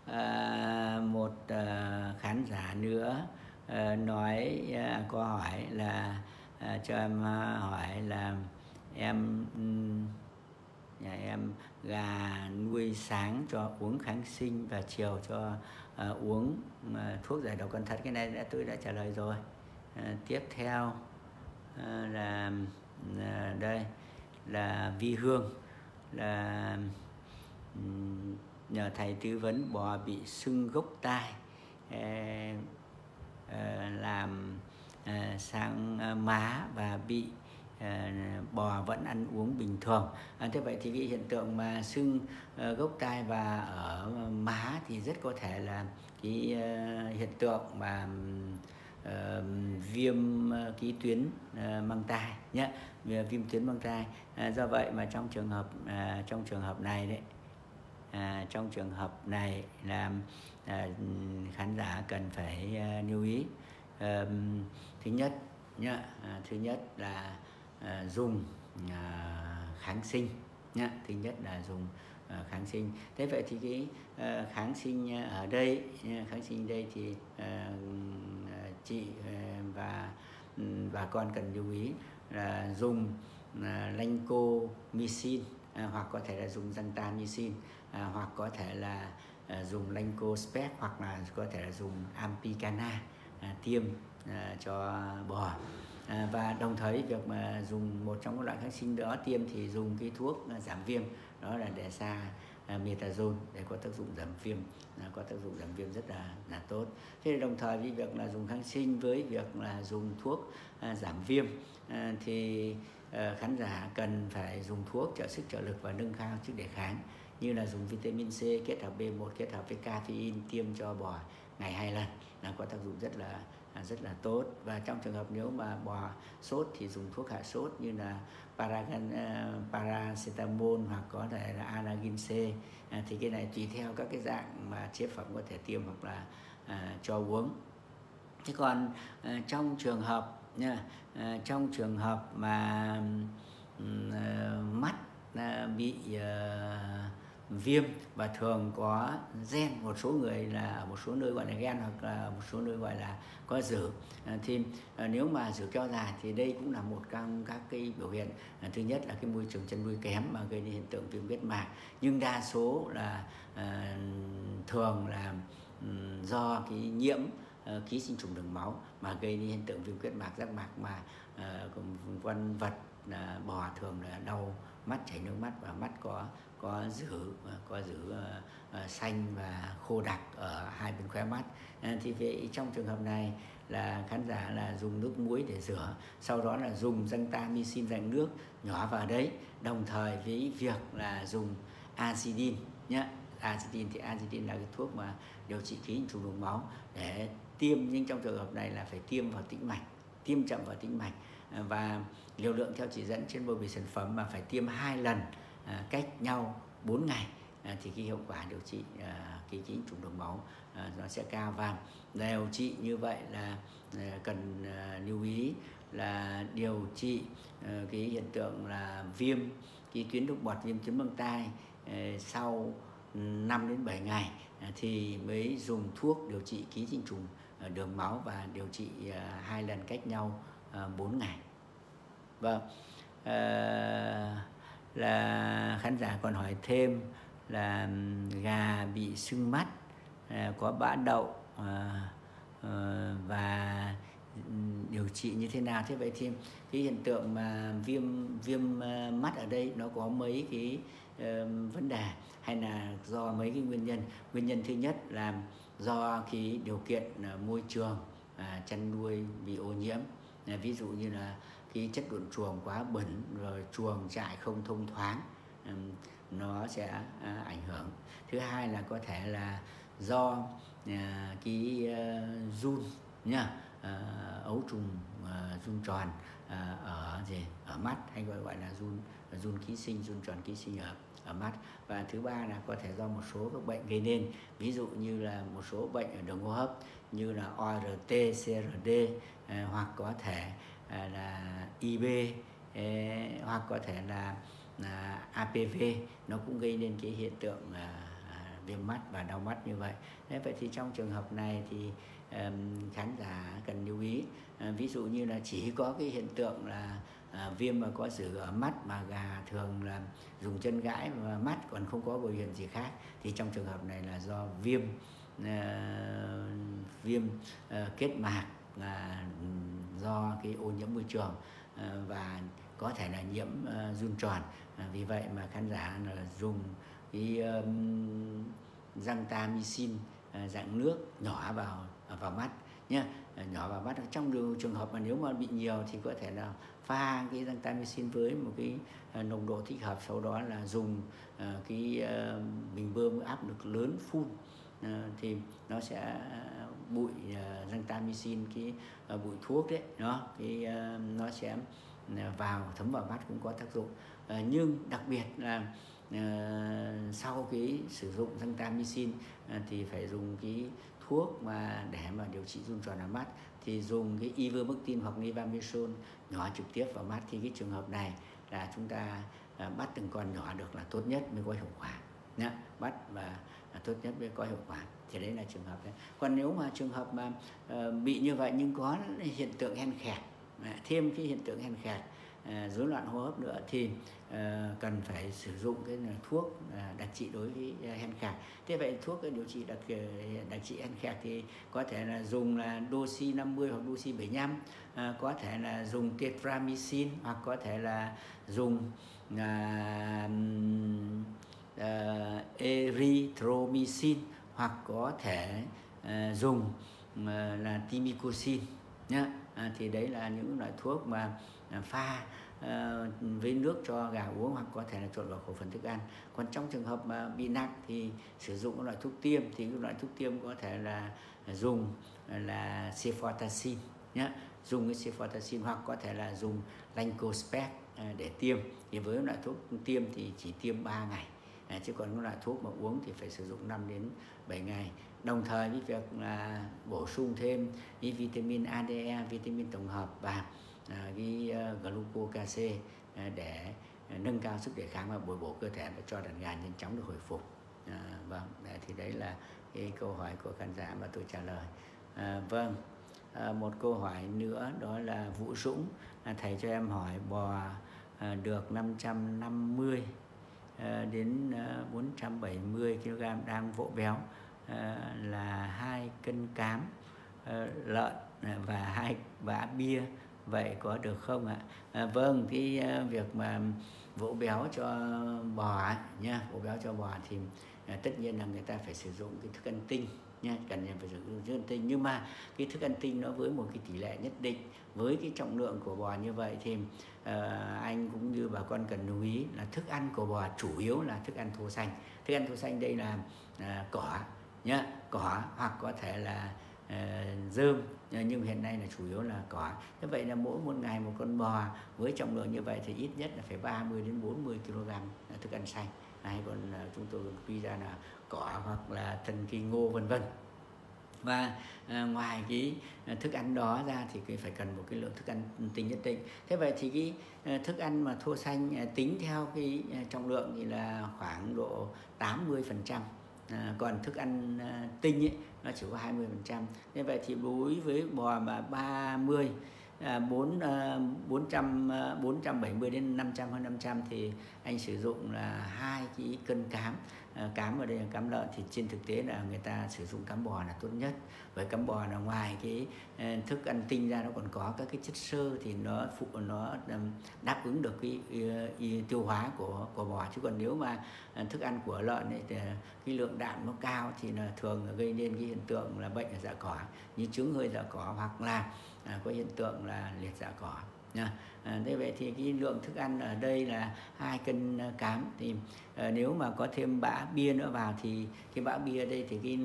à, một à, khán giả nữa à, nói à, câu hỏi là à, cho em à, hỏi là em nhà em gà nuôi sáng cho uống kháng sinh và chiều cho à, uống à, thuốc giải độc con thận. Cái này đã tôi đã trả lời rồi. À, tiếp theo à, là à, đây là vi hương là nhờ thầy tư vấn bò bị sưng gốc tai ờ, ờ, làm ờ, sang má và bị bò vẫn ăn uống bình thường. À, thế vậy thì cái hiện tượng mà sưng gốc tai và ở má thì rất có thể là cái hiện tượng mà uh, viêm ký tuyến uh, mang tai nhé viêm tuyến mang tai. À, do vậy mà trong trường hợp uh, trong trường hợp này đấy à, trong trường hợp này là à, khán giả cần phải à, lưu ý. À, thứ nhất nhá à, thứ nhất là à, dùng à, kháng sinh nhá. Thứ nhất là dùng à, kháng sinh. Thế vậy thì cái à, kháng sinh ở đây kháng sinh đây thì à, à chị à, và ừ, bà con cần lưu ý là dùng à, misin à, hoặc có thể là dùng gentamicin à, ờ, hoặc có thể là à, dùng lancospec hoặc là có thể là dùng ampicana à, tiêm à, cho bò. À, và đồng thời việc mà dùng một trong các loại kháng sinh đó tiêm thì dùng cái thuốc à, giảm viêm đó là để xa à, metazone để có tác dụng giảm viêm à, có tác dụng giảm viêm rất là là tốt. Thế đồng thời với việc là dùng kháng sinh với việc là dùng thuốc à, giảm viêm à, thì Ờ, khán giả cần phải dùng thuốc trợ sức trợ lực và nâng cao sức đề kháng như là dùng vitamin C kết hợp B1 kết hợp với caffeine tiêm cho bò ngày hai lần là có tác dụng rất là à, rất là tốt. Và trong trường hợp nếu mà bò sốt thì dùng thuốc hạ sốt như là paragan, à, paracetamol hoặc có thể là anagin C. À, thì cái này tùy theo các cái dạng mà chế phẩm có thể tiêm hoặc là à, cho uống. Thế còn à, trong trường hợp nha. Ờ, trong trường hợp mà ờ, mắt ờ, bị viêm và thường có gen một số người là ở một số nơi gọi là gen hoặc là một số nơi gọi là có rử à, thì à, nếu mà rử cho dài thì đây cũng là một trong các cái biểu hiện à, thứ nhất là cái môi trường chăn nuôi kém mà gây nên hiện tượng viêm kết mạc. Nhưng đa số là à, thường là um, do cái nhiễm uh, ký sinh trùng đường máu mà gây nên hiện tượng viêm kết mạc giác mạc mà ờ, uh, con vật uh, bò thường là đau mắt chảy nước mắt và mắt có có giữ có giữ uh, xanh và khô đặc ở hai bên khóe mắt. Thì vậy trong trường hợp này là khán giả là dùng nước muối để rửa sau đó là dùng gentamicin dạng nước nhỏ vào đấy đồng thời với việc là dùng acidin nhé acidin thì acidin là cái thuốc mà điều trị khí trùng đường máu để tiêm, nhưng trong trường hợp này là phải tiêm vào tĩnh mạch, tiêm chậm vào tĩnh mạch. À, và liều lượng theo chỉ dẫn trên bao bì sản phẩm mà phải tiêm hai lần à, cách nhau 4 ngày à, thì cái hiệu quả điều trị cái nhiễm trùng đường máu nó sẽ cao. Và điều trị như vậy là cần lưu ý là điều trị cái hiện tượng là viêm, cái tuyến đục bọt viêm tuyến bằng tai sau 5 đến 7 ngày thì mới dùng thuốc điều trị ký sinh trùng Ờ, đường máu và điều trị ờ, hai lần cách nhau ờ, 4 ngày. Vâng à, là khán giả còn hỏi thêm là gà bị sưng mắt có bã đậu à, và điều trị như thế nào? Thế vậy thì cái hiện tượng mà viêm viêm mắt ở đây nó có mấy cái uh, vấn đề hay là do mấy cái nguyên nhân? Nguyên nhân thứ nhất là do cái điều kiện à, môi trường à, chăn nuôi bị ô nhiễm. À, ví dụ như là cái chất độn chuồng quá bẩn rồi chuồng trại không thông thoáng nó sẽ ảnh hưởng. Thứ hai là có thể là do cái run nhá ấu trùng run tròn ở gì, ở mắt hay gọi gọi là run run ký sinh, run tròn ký sinh ở ở mắt. Và thứ ba là có thể do một số các bệnh gây nên. Ví dụ như là một số bệnh ở đường hô hấp như là ORT, CRD à, hoặc có thể À, là IB à, hoặc có thể là, là APV nó cũng gây nên cái hiện tượng à, viêm mắt và đau mắt như vậy. Đấy, vậy thì trong trường hợp này thì um, khán giả cần lưu ý. À, ví dụ như là chỉ có cái hiện tượng là à, viêm mà có sự ở mắt mà gà thường là dùng chân gãi và mắt còn không có biểu hiện gì khác. Thì trong trường hợp này là do viêm à, viêm à, kết mạc là do cái ô nhiễm môi trường ờ, và có thể là nhiễm run tròn. Ờ, vì vậy mà khán giả là dùng cái um, răng tamicin dạng nước nhỏ vào vào mắt nhé Ờ, nhỏ vào mắt trong trường hợp mà nếu mà bị nhiều thì có thể là pha cái răng tamicin với một cái ờ, nồng độ thích hợp sau đó là dùng ờ, cái bình bơm áp lực lớn phun. Thì nó sẽ bụi răng gentamicin cái bụi thuốc đấy nó cái nó sẽ vào thấm vào mắt cũng có tác dụng. Nhưng đặc biệt là sau cái sử dụng răng uh, thì phải dùng cái thuốc mà để mà điều trị rung tròn ở mắt thì dùng cái ivermectin hoặc nivamisol nhỏ trực tiếp vào mắt. Thì cái trường hợp này là chúng ta à, bắt từng con nhỏ được là tốt nhất mới có hiệu quả nhá. Bắt và à, tốt nhất mới có hiệu quả. Thì đấy là trường hợp đấy. Còn nếu mà trường hợp mà ờ, bị như vậy nhưng có hiện tượng hen khẹt à, thêm cái hiện tượng hen khẹt rối loạn hô hấp nữa thì uh, Ờ, cần phải sử dụng cái thuốc à, đặc trị đối với à, hen khạc thế vậy thuốc điều trị đặc à, đặc trị hen khạc thì có thể là dùng là dosi 50 hoặc dosi 75 có thể là dùng tetramycin hoặc có thể là dùng à, à, erythromycin hoặc có thể à, dùng à, là timicosin nhá. À, thì đấy là những loại thuốc mà à, pha Ờ, với nước cho gà uống hoặc có thể là trộn vào khẩu phần thức ăn. Còn trong trường hợp mà bị nặng thì sử dụng các loại thuốc tiêm thì các loại thuốc tiêm có thể là dùng là cefotaxin nhé dùng cái cefotaxin hoặc có thể là dùng lancospec ờ, để tiêm. Thì với loại thuốc tiêm thì chỉ tiêm 3 ngày à, chứ còn các loại thuốc mà uống thì phải sử dụng 5 đến 7 ngày. Đồng thời với việc là bổ sung thêm vitamin ADE, vitamin tổng hợp và À, cái à, glucocase à, để nâng cao sức đề kháng và bồi bổ cơ thể và cho đàn gà nhanh chóng được hồi phục. À, vâng, thì đấy là cái câu hỏi của khán giả mà tôi trả lời. À, vâng, à, một câu hỏi nữa đó là Vũ Dũng, à, thầy cho em hỏi bò à, được 550 à, đến à, 470 kg đang vỗ béo à, là hai cân cám à, lợn và hai bã bia vậy có được không ạ? À, vâng cái uh, việc mà vỗ béo cho bò nha vỗ béo cho bò thì uh, tất nhiên là người ta phải sử dụng cái thức ăn tinh nha cần phải sử dụng thức ăn tinh. Nhưng mà cái thức ăn tinh nó với một cái tỷ lệ nhất định với cái trọng lượng của bò như vậy thì uh, anh cũng như bà con cần lưu ý là thức ăn của bò chủ yếu là thức ăn thô xanh. Thức ăn thô xanh đây là uh, cỏ nhá cỏ hoặc có thể là uh, dơm Ờ, nhưng hiện nay là chủ yếu là cỏ. Thế vậy là mỗi một ngày một con bò với trọng lượng như vậy thì ít nhất là phải 30 đến 40 kg à, thức ăn xanh hay còn à, chúng tôi quy ra là cỏ hoặc là thần kỳ ngô vân vân. Và à, ngoài cái à, thức ăn đó ra thì phải cần một cái lượng thức ăn tính nhất định. Thế vậy thì cái thức ăn mà thô xanh tính theo cái trọng lượng thì là khoảng độ 80 phần trăm à, còn thức ăn à, tinh ấy, nó chỉ có 20 phần trăm. Nên vậy thì đối với bò mà 30 à, 4 à, 400 à, 470 đến 500 hơn 500 thì anh sử dụng là hai cái cân cám. Ờ, cám ở đây là cám lợn thì trên thực tế là người ta sử dụng cám bò là tốt nhất. Bởi cám bò là ngoài cái ờ, thức ăn tinh ra nó còn có các cái chất xơ thì nó phụ nó đáp ứng được cái, ờ, cái tiêu hóa của của bò. Chứ còn nếu mà thức ăn của lợn ấy thì cái lượng đạm nó cao thì là thường gây nên cái hiện tượng là bệnh ở dạ cỏ như chứng hơi dạ cỏ hoặc là à, có hiện tượng là liệt dạ cỏ nha à, ờ, thế vậy thì cái lượng thức ăn ở đây là hai cân ờ, cám. Thì à, nếu mà có thêm bã bia nữa vào thì cái bã bia đây thì cái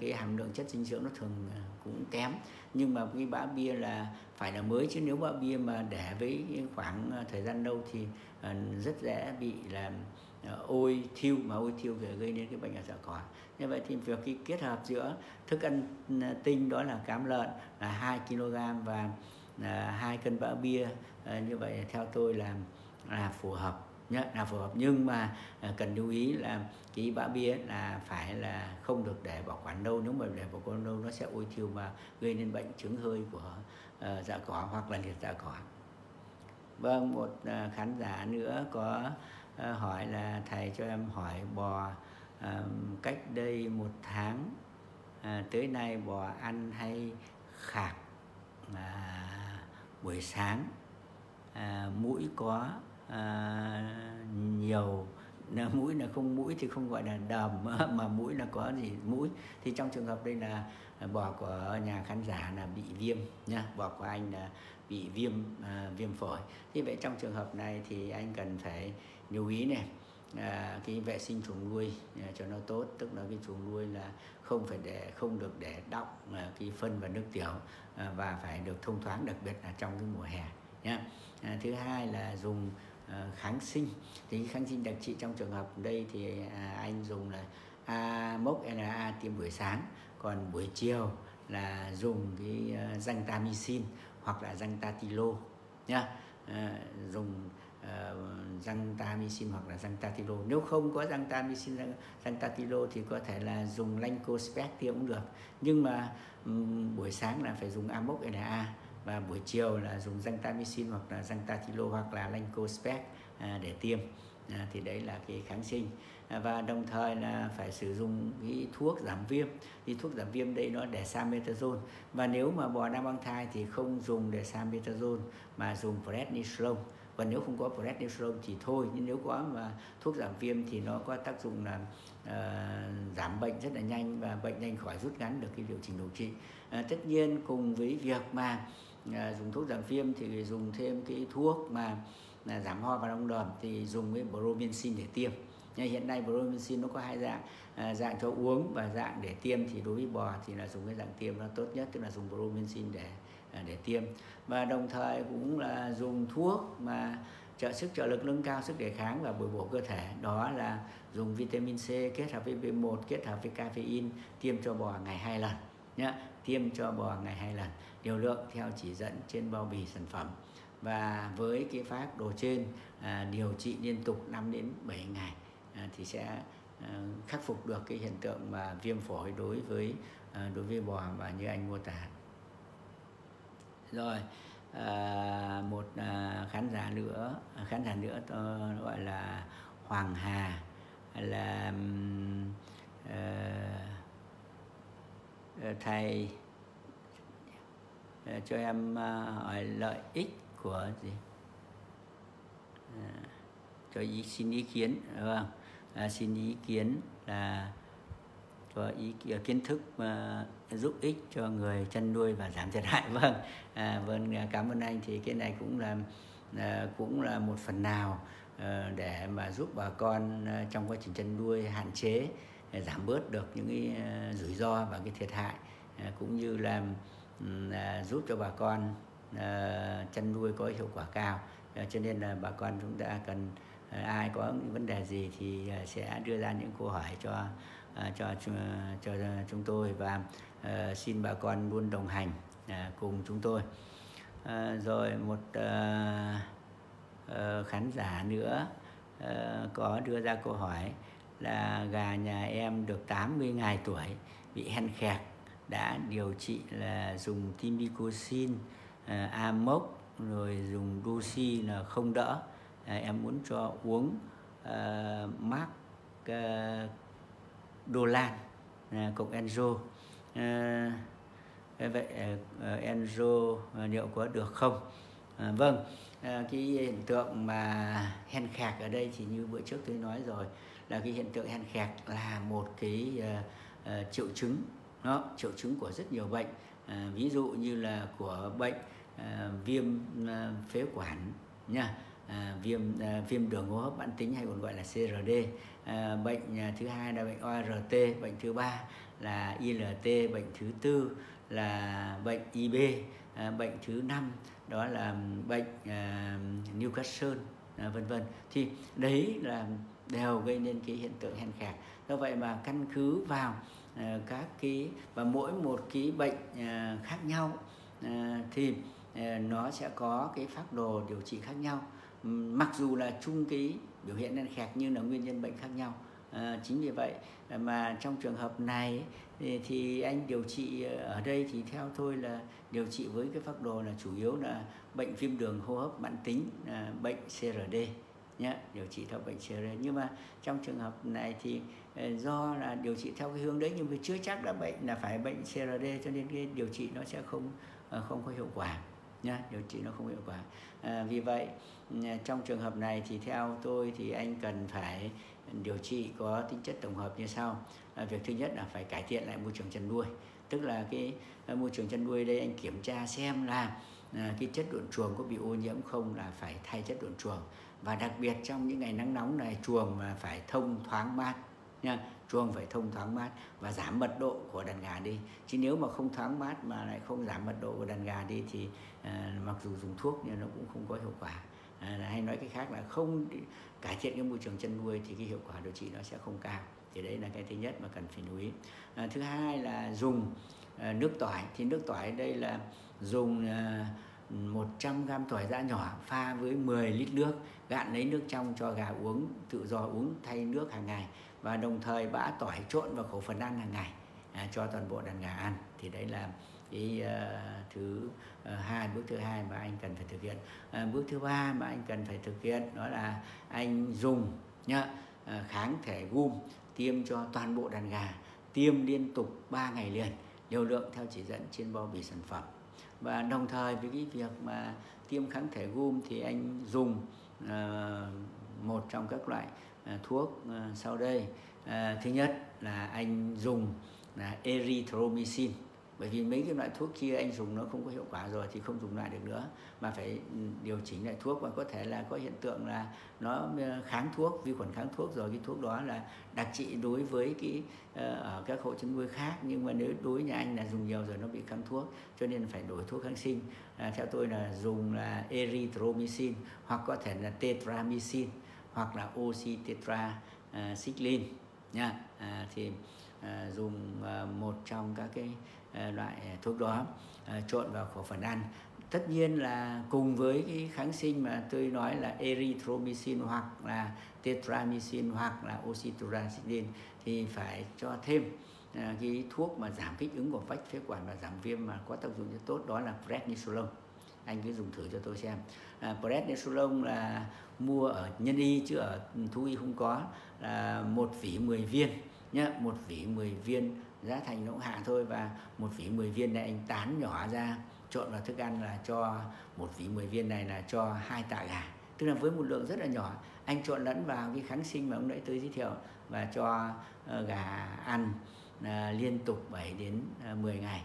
cái hàm lượng chất dinh dưỡng nó thường cũng kém. Nhưng mà cái bã bia là phải là mới chứ nếu bã bia mà để với khoảng thời gian lâu thì à, rất dễ bị là ôi thiêu mà ôi thiêu thì gây nên cái bệnh ở dạ cỏ. Như vậy thì việc cái kết hợp giữa thức ăn tinh đó là cám lợn là 2 kg và Ờ, hai cân bã bia à, như vậy theo tôi là là phù hợp nhé là phù hợp. Nhưng mà à, cần lưu ý là cái bã bia là phải là không được để bảo quản lâu. Nếu mà để bảo quản lâu nó sẽ ôi thiêu và gây nên bệnh chứng hơi của dạ cỏ hoặc là liệt dạ cỏ. Vâng một khán giả nữa có hỏi là thầy cho em hỏi bò cách đây một tháng tới nay bò ăn hay khạc? À, buổi sáng à, mũi có à, nhiều là mũi là không mũi thì không gọi là đờm *laughs* mà mũi là có gì? Mũi. Thì trong trường hợp đây là bò của nhà khán giả là bị viêm nha bò của anh là bị viêm à, viêm phổi. Thì vậy trong trường hợp này thì anh cần phải lưu ý này à, cái vệ sinh chuồng nuôi à, cho nó tốt. Tức là cái chuồng nuôi là không phải để không được để đọng à, cái phân và nước tiểu Ờ, và phải được thông thoáng đặc biệt là trong cái mùa hè nhé à, ờ, thứ hai là dùng ờ, kháng sinh. Thì kháng sinh đặc trị trong trường hợp đây thì à, anh dùng là amox na tiêm buổi sáng còn buổi chiều là dùng cái răng tamicin hoặc là răng tatilo nhá dùng uh, răng tamicin hoặc là răng tatilo nếu không có răng tamicin răng, răng tatilo thì có thể là dùng lancospec tiêm cũng được. Nhưng mà buổi sáng là phải dùng amox na và buổi chiều là dùng gentamicin hoặc là răng hoặc là lancospec à, để tiêm. À, thì đấy là cái kháng sinh. À, và đồng thời là phải sử dụng cái thuốc giảm viêm. Thì thuốc giảm viêm đây nó để samethasone và nếu mà bò đang mang thai thì không dùng để samethasone mà dùng prednisolone và nếu không có prednisolone thì thôi nhưng nếu có mà thuốc giảm viêm thì nó có tác dụng là uh, giảm bệnh rất là nhanh và bệnh nhanh khỏi rút ngắn được cái liệu trình điều trị. Uh, tất nhiên cùng với việc mà uh, dùng thuốc giảm viêm thì dùng thêm cái thuốc mà là giảm ho và đau đờm thì dùng với bromycin để tiêm. Nhưng hiện nay bromycin nó có hai dạng à, dạng cho uống và dạng để tiêm thì đối với bò thì là dùng cái dạng tiêm nó tốt nhất tức là dùng bromycin để để tiêm. Và đồng thời cũng là dùng thuốc mà trợ sức trợ lực nâng cao sức đề kháng và bồi bổ cơ thể. Đó là dùng vitamin C kết hợp với B1 kết hợp với caffeine tiêm cho bò ngày hai lần nhé tiêm cho bò ngày hai lần. Liều lượng theo chỉ dẫn trên bao bì sản phẩm. Và với cái pháp đồ trên à, điều trị liên tục 5 đến 7 ngày à, thì sẽ à, khắc phục được cái hiện tượng mà viêm phổi đối với à, đối với bò và như anh mô tả rồi à, một à, khán giả nữa à, khán giả nữa tôi gọi là Hoàng Hà là à, thầy ờ, cho em à, hỏi lợi ích của gì? À, cho ý xin ý kiến đúng không? À, xin ý kiến là cho ý kiến thức mà giúp ích cho người chăn nuôi và giảm thiệt hại. *laughs* Vâng à, vâng à, cảm ơn anh. Thì cái này cũng là à, cũng là một phần nào à, để mà giúp bà con à, trong quá trình chăn nuôi hạn chế à, giảm bớt được những cái à, rủi ro và cái thiệt hại à, cũng như là à, giúp cho bà con à, chăn nuôi có hiệu quả cao. À, cho nên là bà con chúng ta cần à, ai có những vấn đề gì thì à, sẽ đưa ra những câu hỏi cho À, cho cho, cho chúng tôi và à, xin bà con luôn đồng hành à, cùng chúng tôi. Rồi một khán giả nữa có đưa ra câu hỏi là gà nhà em được 80 ngày tuổi bị hen khẹt đã điều trị là dùng timicocin à, mốc rồi dùng dosi là không đỡ. À, em muốn cho uống à, mark đô dolan à, cộng enzo. À, à vậy à, à enzo à, liệu có được không? À, vâng à, cái hiện tượng mà hen khạc ở đây thì như bữa trước tôi nói rồi là cái hiện tượng hen khạc là một cái uh, uh, triệu chứng. Nó triệu chứng của rất nhiều bệnh à, ví dụ như là của bệnh à, viêm à, phế quản nha à, viêm à, viêm đường hô hấp mãn tính hay còn gọi là CRD Ờ, bệnh à, thứ hai là bệnh ORT bệnh thứ ba là ILT bệnh thứ tư là bệnh IB à, bệnh thứ năm đó là bệnh à, Newcastle à, vân vân. Thì đấy là đều gây nên cái hiện tượng hen khạc do vậy mà căn cứ vào à, các cái và mỗi một cái bệnh à, khác nhau à, thì à, nó sẽ có cái phác đồ điều trị khác nhau. Mặc dù là chung cái biểu hiện đen khẹt nhưng là nguyên nhân bệnh khác nhau. À, chính vì vậy mà trong trường hợp này thì, thì anh điều trị ở đây thì theo tôi là điều trị với cái phác đồ là chủ yếu là bệnh viêm đường hô hấp mãn tính à, bệnh CRD nhé điều trị theo bệnh CRD nhưng mà trong trường hợp này thì à, do là điều trị theo cái hướng đấy nhưng mà chưa chắc đã bệnh là phải bệnh CRD cho nên cái điều trị nó sẽ không à, không có hiệu quả nhá điều trị nó không hiệu quả. À, vì vậy trong trường hợp này thì theo tôi thì anh cần phải điều trị có tính chất tổng hợp như sau. À, việc thứ nhất là phải cải thiện lại môi trường chăn nuôi. Tức là cái à, môi trường chăn nuôi đây anh kiểm tra xem là à, cái chất độn chuồng có bị ô nhiễm không là phải thay chất độn chuồng. Và đặc biệt trong những ngày nắng nóng này chuồng phải thông thoáng mát nha chuồng phải thông thoáng mát và giảm mật độ của đàn gà đi. Chứ nếu mà không thoáng mát mà lại không giảm mật độ của đàn gà đi thì à, mặc dù dùng thuốc nhưng nó cũng không có hiệu quả à, hay nói cái khác là không cải thiện cái môi trường chăn nuôi thì cái hiệu quả điều trị nó sẽ không cao. Thì đấy là cái thứ nhất mà cần phải lưu ý. À, thứ hai là dùng à, nước tỏi. Thì nước tỏi đây là dùng à, 100 gram tỏi giã nhỏ pha với 10 lít nước gạn lấy nước trong cho gà uống tự do uống thay nước hàng ngày. Và đồng thời bã tỏi trộn vào khẩu phần ăn hàng ngày à, cho toàn bộ đàn gà ăn. Thì đấy là cái uh, ờ, thứ uh, hai bước thứ hai mà anh cần phải thực hiện. Uh, bước thứ ba mà anh cần phải thực hiện đó là anh dùng nhá uh, kháng thể gum tiêm cho toàn bộ đàn gà tiêm liên tục 3 ngày liền liều lượng theo chỉ dẫn trên bao bì sản phẩm. Và đồng thời với cái việc mà tiêm kháng thể gum thì anh dùng uh, một trong các loại uh, thuốc uh, sau đây. Uh, thứ nhất là anh dùng là erythromycin bởi vì mấy cái loại thuốc kia anh dùng nó không có hiệu quả rồi thì không dùng lại được nữa. Mà phải ừ, điều chỉnh lại thuốc và có thể là có hiện tượng là nó ờ, kháng thuốc vi khuẩn kháng thuốc rồi. Cái thuốc đó là đặc trị đối với cái ờ, ở các hộ chăn nuôi khác. Nhưng mà nếu đối nhà anh là dùng nhiều rồi nó bị kháng thuốc cho nên phải đổi thuốc kháng sinh. À, theo tôi là dùng là erythromycin hoặc có thể là tetramycin hoặc là oxy tetra nha. À, thì à, dùng à, một trong các cái Ờ, loại ờ, thuốc đó ờ, trộn vào khẩu phần ăn. Tất nhiên là cùng với cái kháng sinh mà tôi nói là erythromycin hoặc là tetramycin hoặc là oxytetracycline thì phải cho thêm cái thuốc mà giảm kích ứng của vách phế quản và giảm viêm mà có tác dụng rất tốt đó là prednisolone. Anh cứ dùng thử cho tôi xem. À, prednisolone là mua ở nhân y chứ ở thú y không có là một vỉ 10 viên nhé, một vỉ 10 viên giá thành nó cũng hạ thôi và một vỉ 10 viên này anh tán nhỏ ra. Trộn vào thức ăn là cho một vỉ 10 viên này là cho hai tạ gà. Tức là với một lượng rất là nhỏ, anh trộn lẫn vào cái kháng sinh mà ông nãy tôi giới thiệu và cho ờ, gà ăn à, liên tục 7 đến ờ, 10 ngày.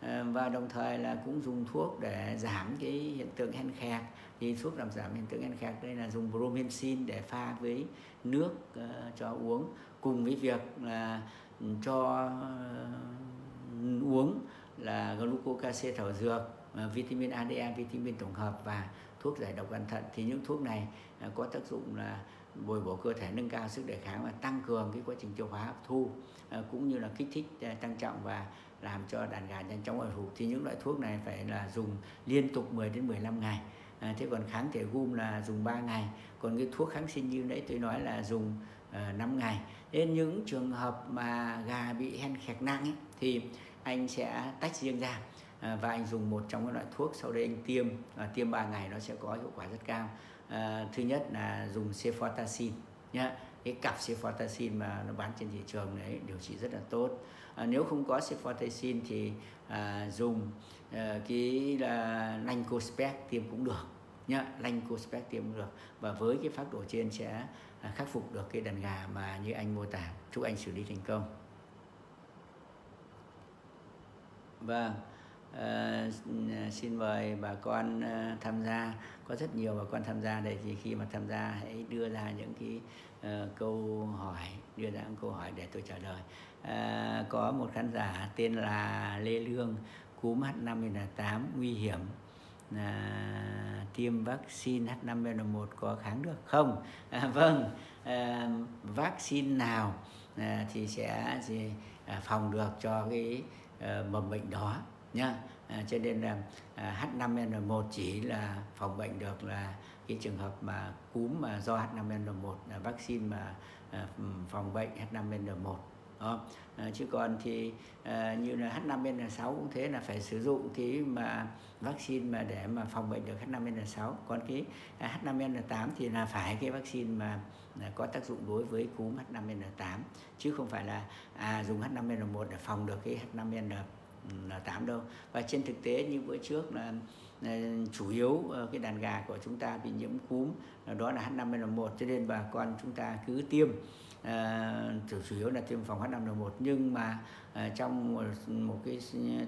Ờ, và đồng thời là cũng dùng thuốc để giảm cái hiện tượng hen khẹt. Thì thuốc làm giảm hiện tượng hen khẹt đây là dùng bromhexin để pha với nước cho uống. Cùng với việc là cho ờ, uống là glucocase thảo dược ờ, vitamin ADA vitamin tổng hợp và thuốc giải độc gan thận. Thì những thuốc này ờ, có tác dụng là bồi bổ cơ thể nâng cao sức đề kháng và tăng cường cái quá trình tiêu hóa hấp thu cũng như là kích thích tăng trọng và làm cho đàn gà nhanh chóng hồi phục thì những loại thuốc này phải là dùng liên tục 10 đến 15 ngày à, thế còn kháng thể gum là dùng 3 ngày. Còn cái thuốc kháng sinh như nãy tôi nói là dùng uh, 5 ngày nên những trường hợp mà gà bị hen khẹt nặng ấy, thì anh sẽ tách riêng ra à, và anh dùng một trong các loại thuốc sau đây anh tiêm à, tiêm 3 ngày nó sẽ có hiệu quả rất cao. À, thứ nhất là dùng cefotaxin nhá. Cái cặp cefotaxin mà nó bán trên thị trường đấy điều trị rất là tốt. À, nếu không có cefotaxin thì à, dùng à, cái là lancospec tiêm cũng được nhá. Lancospec tiêm cũng được. Và với cái phác đồ trên sẽ À, khắc phục được cái đàn gà mà như anh mô tả. Chúc anh xử lý thành công. Vâng à, xin mời bà con à, tham gia. Có rất nhiều bà con tham gia đây thì khi mà tham gia hãy đưa ra những cái uh, câu hỏi đưa ra những câu hỏi để tôi trả lời. À, có một khán giả tên là Lê Lương cúm H5N8 nguy hiểm à, tiêm vaccine H5N1 có kháng được không? À, vâng, à, vaccine nào à, thì sẽ gì, à, phòng được cho cái à, mầm bệnh đó nhá. À, cho nên là à, H5N1 chỉ là phòng bệnh được là cái trường hợp mà cúm mà do H5N1 là vaccine mà à, phòng bệnh H5N1 À, chứ còn thì à, như là H5N6 cũng thế là phải sử dụng cái mà vaccine mà để mà phòng bệnh được H5N6 còn cái H5N8 thì là phải cái vaccine mà có tác dụng đối với cúm H5N8 chứ không phải là à, dùng H5N1 để phòng được cái H5N8 đâu. Và trên thực tế như bữa trước là chủ yếu cái đàn gà của chúng ta bị nhiễm cúm đó là H5N1 cho nên bà con chúng ta cứ tiêm Ờ, chủ, chủ yếu là tiêm phòng H5N1 nhưng mà Ờ, trong một, một cái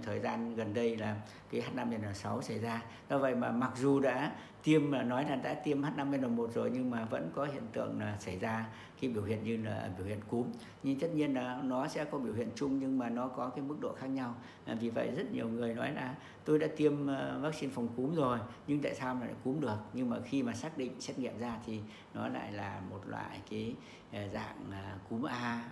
thời gian gần đây là cái H5N6 xảy ra. Do vậy mà mặc dù đã tiêm là nói là đã tiêm H5N1 rồi nhưng mà vẫn có hiện tượng là xảy ra cái biểu hiện như là biểu hiện cúm. Nhưng tất nhiên là nó sẽ có biểu hiện chung nhưng mà nó có cái mức độ khác nhau. Ờ, vì vậy rất nhiều người nói là tôi đã tiêm ờ, vaccine phòng cúm rồi nhưng tại sao mà lại cúm được? Nhưng mà khi mà xác định xét nghiệm ra thì nó lại là một loại cái dạng cúm A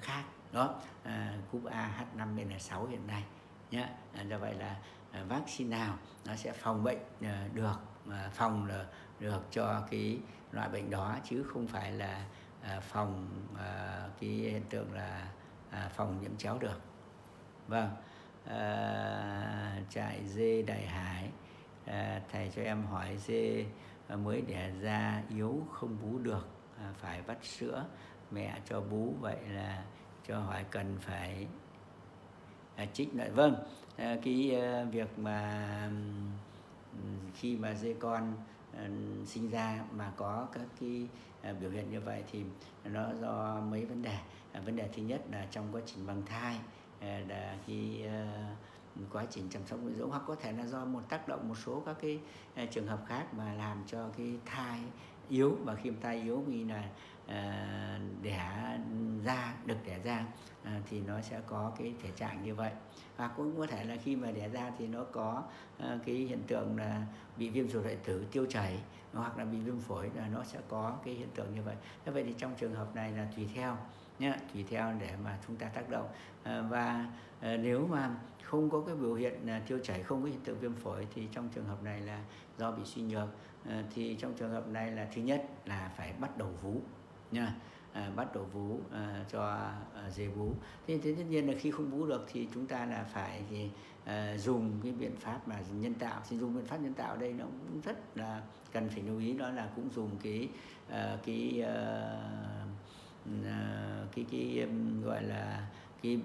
khác đó à, cúm A H5N6 hiện nay nhé à, do vậy là à, vaccine nào nó sẽ phòng bệnh được phòng được cho cái loại bệnh đó chứ không phải là phòng cái hiện tượng là phòng nhiễm chéo được. Vâng à, trại dê đại hải à, thầy cho em hỏi dê mới đẻ ra yếu không bú được à, phải vắt sữa mẹ cho bú vậy là cho hỏi cần phải à, trích lại. Vâng à, cái à, việc mà khi mà dê con à, sinh ra mà có các cái à, biểu hiện như vậy thì nó do mấy vấn đề. À, vấn đề thứ nhất là trong quá trình mang thai à, là khi à, quá trình chăm sóc nuôi dưỡng hoặc có thể là do một tác động một số các cái à, trường hợp khác mà làm cho cái thai yếu và khi thai yếu thì là Ờ, đẻ ra được đẻ ra ờ, thì nó sẽ có cái thể trạng như vậy. Và cũng có thể là khi mà đẻ ra thì nó có ờ, cái hiện tượng là bị viêm ruột hoại tử tiêu chảy hoặc là bị viêm phổi là nó sẽ có cái hiện tượng như vậy. Thế vậy thì trong trường hợp này là tùy theo nhé tùy theo để mà chúng ta tác động. À, và à, nếu mà không có cái biểu hiện là tiêu chảy không có hiện tượng viêm phổi thì trong trường hợp này là do bị suy nhược. Thì trong trường hợp này là thứ nhất là phải bắt đầu vú nha. À, bắt đầu vú à, cho à, dê vú. Thế thì tất nhiên là khi không vú được thì chúng ta là phải thì, à, dùng cái biện pháp mà nhân tạo. Thì dùng biện pháp nhân tạo đây nó cũng rất là cần phải lưu ý đó là cũng dùng cái à, cái à, à cái cái gọi là cái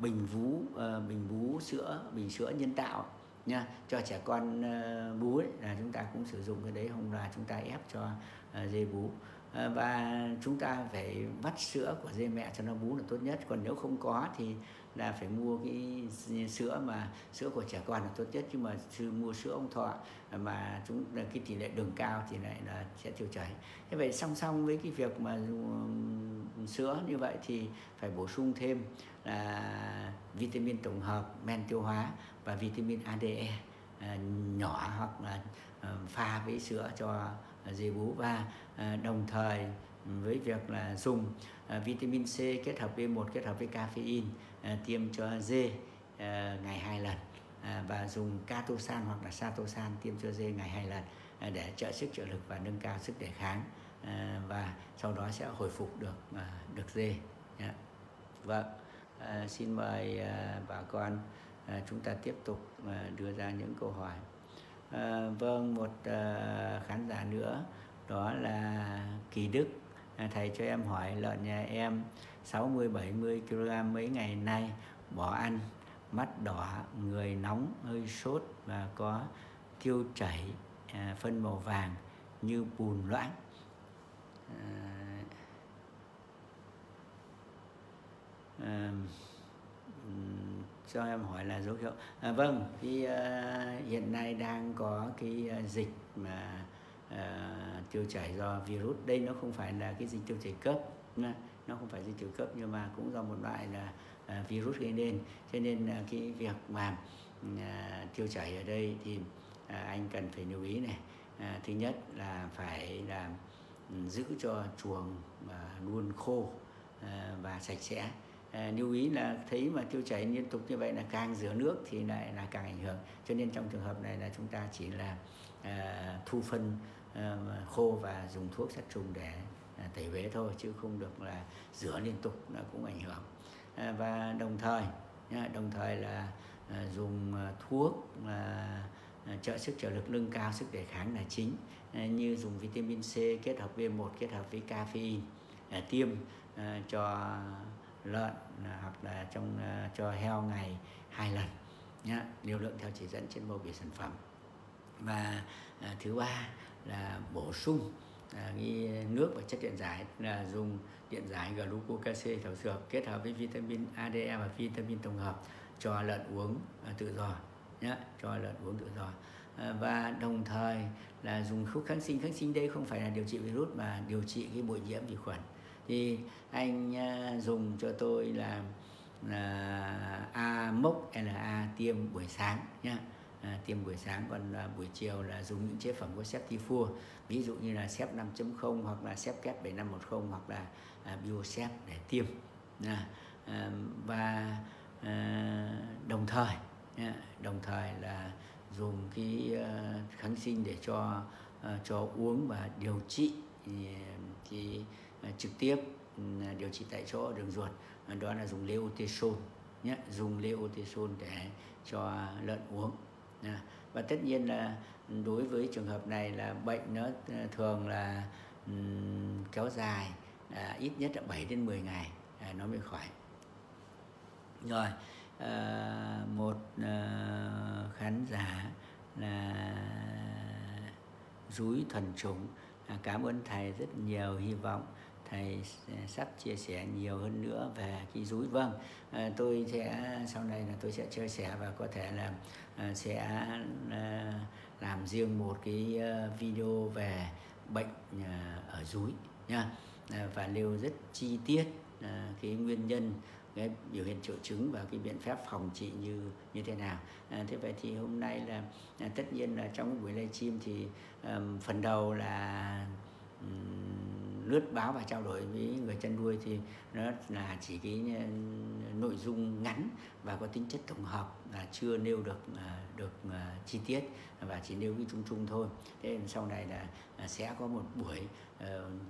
bình vú uh, bình vú sữa bình sữa nhân tạo nha cho trẻ con à, uh, bú ấy, là chúng ta cũng sử dụng cái đấy không là chúng ta ép cho uh, dê bú Ờ, và chúng ta phải vắt sữa của dê mẹ cho nó bú là tốt nhất. Còn nếu không có thì là phải mua cái sữa mà, sữa của trẻ con là tốt nhất. Nhưng mà sư mua sữa ông thọ mà chúng cái tỷ lệ đường cao thì lại là sẽ tiêu chảy. Thế vậy song song với cái việc mà sữa như vậy thì phải bổ sung thêm là vitamin tổng hợp, men tiêu hóa và vitamin ADE à, nhỏ hoặc là ờ, pha với sữa cho dì bú và đồng thời với việc là dùng à, vitamin C kết hợp B1 kết hợp với caffeine à, tiêm cho dê à, ngày hai lần và dùng catosan hoặc là satosan tiêm cho dê ngày hai lần để trợ sức trợ lực và nâng cao sức đề kháng và sau đó sẽ hồi phục được được dê yeah. vâng à, xin mời bà con chúng ta tiếp tục đưa ra những câu hỏi à, vâng một à, khán giả nữa. Đó là kỳ đức. À, thầy cho em hỏi lợn nhà em 60 70 kg mấy ngày nay? Bỏ ăn mắt đỏ người nóng hơi sốt và có tiêu chảy à, phân màu vàng như bùn loãng. À, cho em hỏi là dấu hiệu. À, vâng thì à, hiện nay đang có cái à, dịch mà à, tiêu chảy do virus. Đây nó không phải là cái dịch tiêu chảy cấp nó không phải dịch tiêu cấp nhưng mà cũng do một loại là à, virus gây nên. Cho nên là cái việc mà à, tiêu chảy ở đây thì à, anh cần phải lưu ý này. À, thứ nhất là phải là ừ, giữ cho chuồng à, luôn khô à, và sạch sẽ à, lưu ý là thấy mà tiêu chảy liên tục như vậy là càng rửa nước thì lại là càng ảnh hưởng. Cho nên trong trường hợp này là chúng ta chỉ là à, thu phân ờ, khô và dùng thuốc sát trùng để tẩy uế thôi chứ không được là rửa liên tục nó cũng ảnh hưởng. Và đồng thời đồng thời là dùng thuốc À, trợ sức trợ lực nâng cao sức đề kháng là chính. À, như dùng vitamin C kết hợp B1 kết hợp với caffeine à, tiêm cho lợn à, hoặc là trong à, cho heo ngày hai lần nhá liều lượng theo chỉ dẫn trên bao bì sản phẩm. Và à, thứ ba là bổ sung à, nước và chất điện giải là dùng điện giải glucose thảo dược kết hợp với vitamin ADE và vitamin tổng hợp cho lợn uống à, tự do nhé cho lợn uống tự do. À, và đồng thời là dùng thuốc kháng sinh. Kháng sinh đây không phải là điều trị virus mà điều trị cái bội nhiễm vi khuẩn thì anh à, dùng cho tôi là là a mốc la tiêm buổi sáng nhá. À, tiêm buổi sáng còn à, buổi chiều là dùng những chế phẩm của septifua ví dụ như là sep 5.0 hoặc là sep kép 7510 hoặc là à, biosep để tiêm à, à, và à, đồng thời à, đồng thời là dùng cái à, kháng sinh để cho à, cho uống và điều trị à, thì, thì Ờ, trực tiếp ừ, điều trị tại chỗ đường ruột. Ờ, đó là dùng leotesol nhé dùng leotesol để cho lợn uống. Và tất nhiên là đối với trường hợp này là bệnh nó ờ, thường là um, kéo dài à, ít nhất là 7 đến 10 ngày à, nó mới khỏi. Rồi à, một à, khán giả là rúi thuần chủng. À, cảm ơn thầy rất nhiều hy vọng thầy sắp chia sẻ nhiều hơn nữa về cái dúi vâng à, tôi sẽ sau này là tôi sẽ chia sẻ và có thể là à, sẽ à, làm riêng một cái à, video về bệnh à, ở dúi nha. À, và nêu rất chi tiết cái nguyên nhân cái biểu hiện triệu chứng và cái biện pháp phòng trị như như thế nào. À, thế vậy thì hôm nay là à, tất nhiên là trong buổi livestream thì um, phần đầu là um, lướt báo và trao đổi với người chăn nuôi thì nó là chỉ cái ờ, nội dung ngắn và có tính chất tổng hợp là chưa nêu được ờ, được ờ, chi tiết và chỉ nêu cái chung chung thôi. Thế sau này là sẽ có một buổi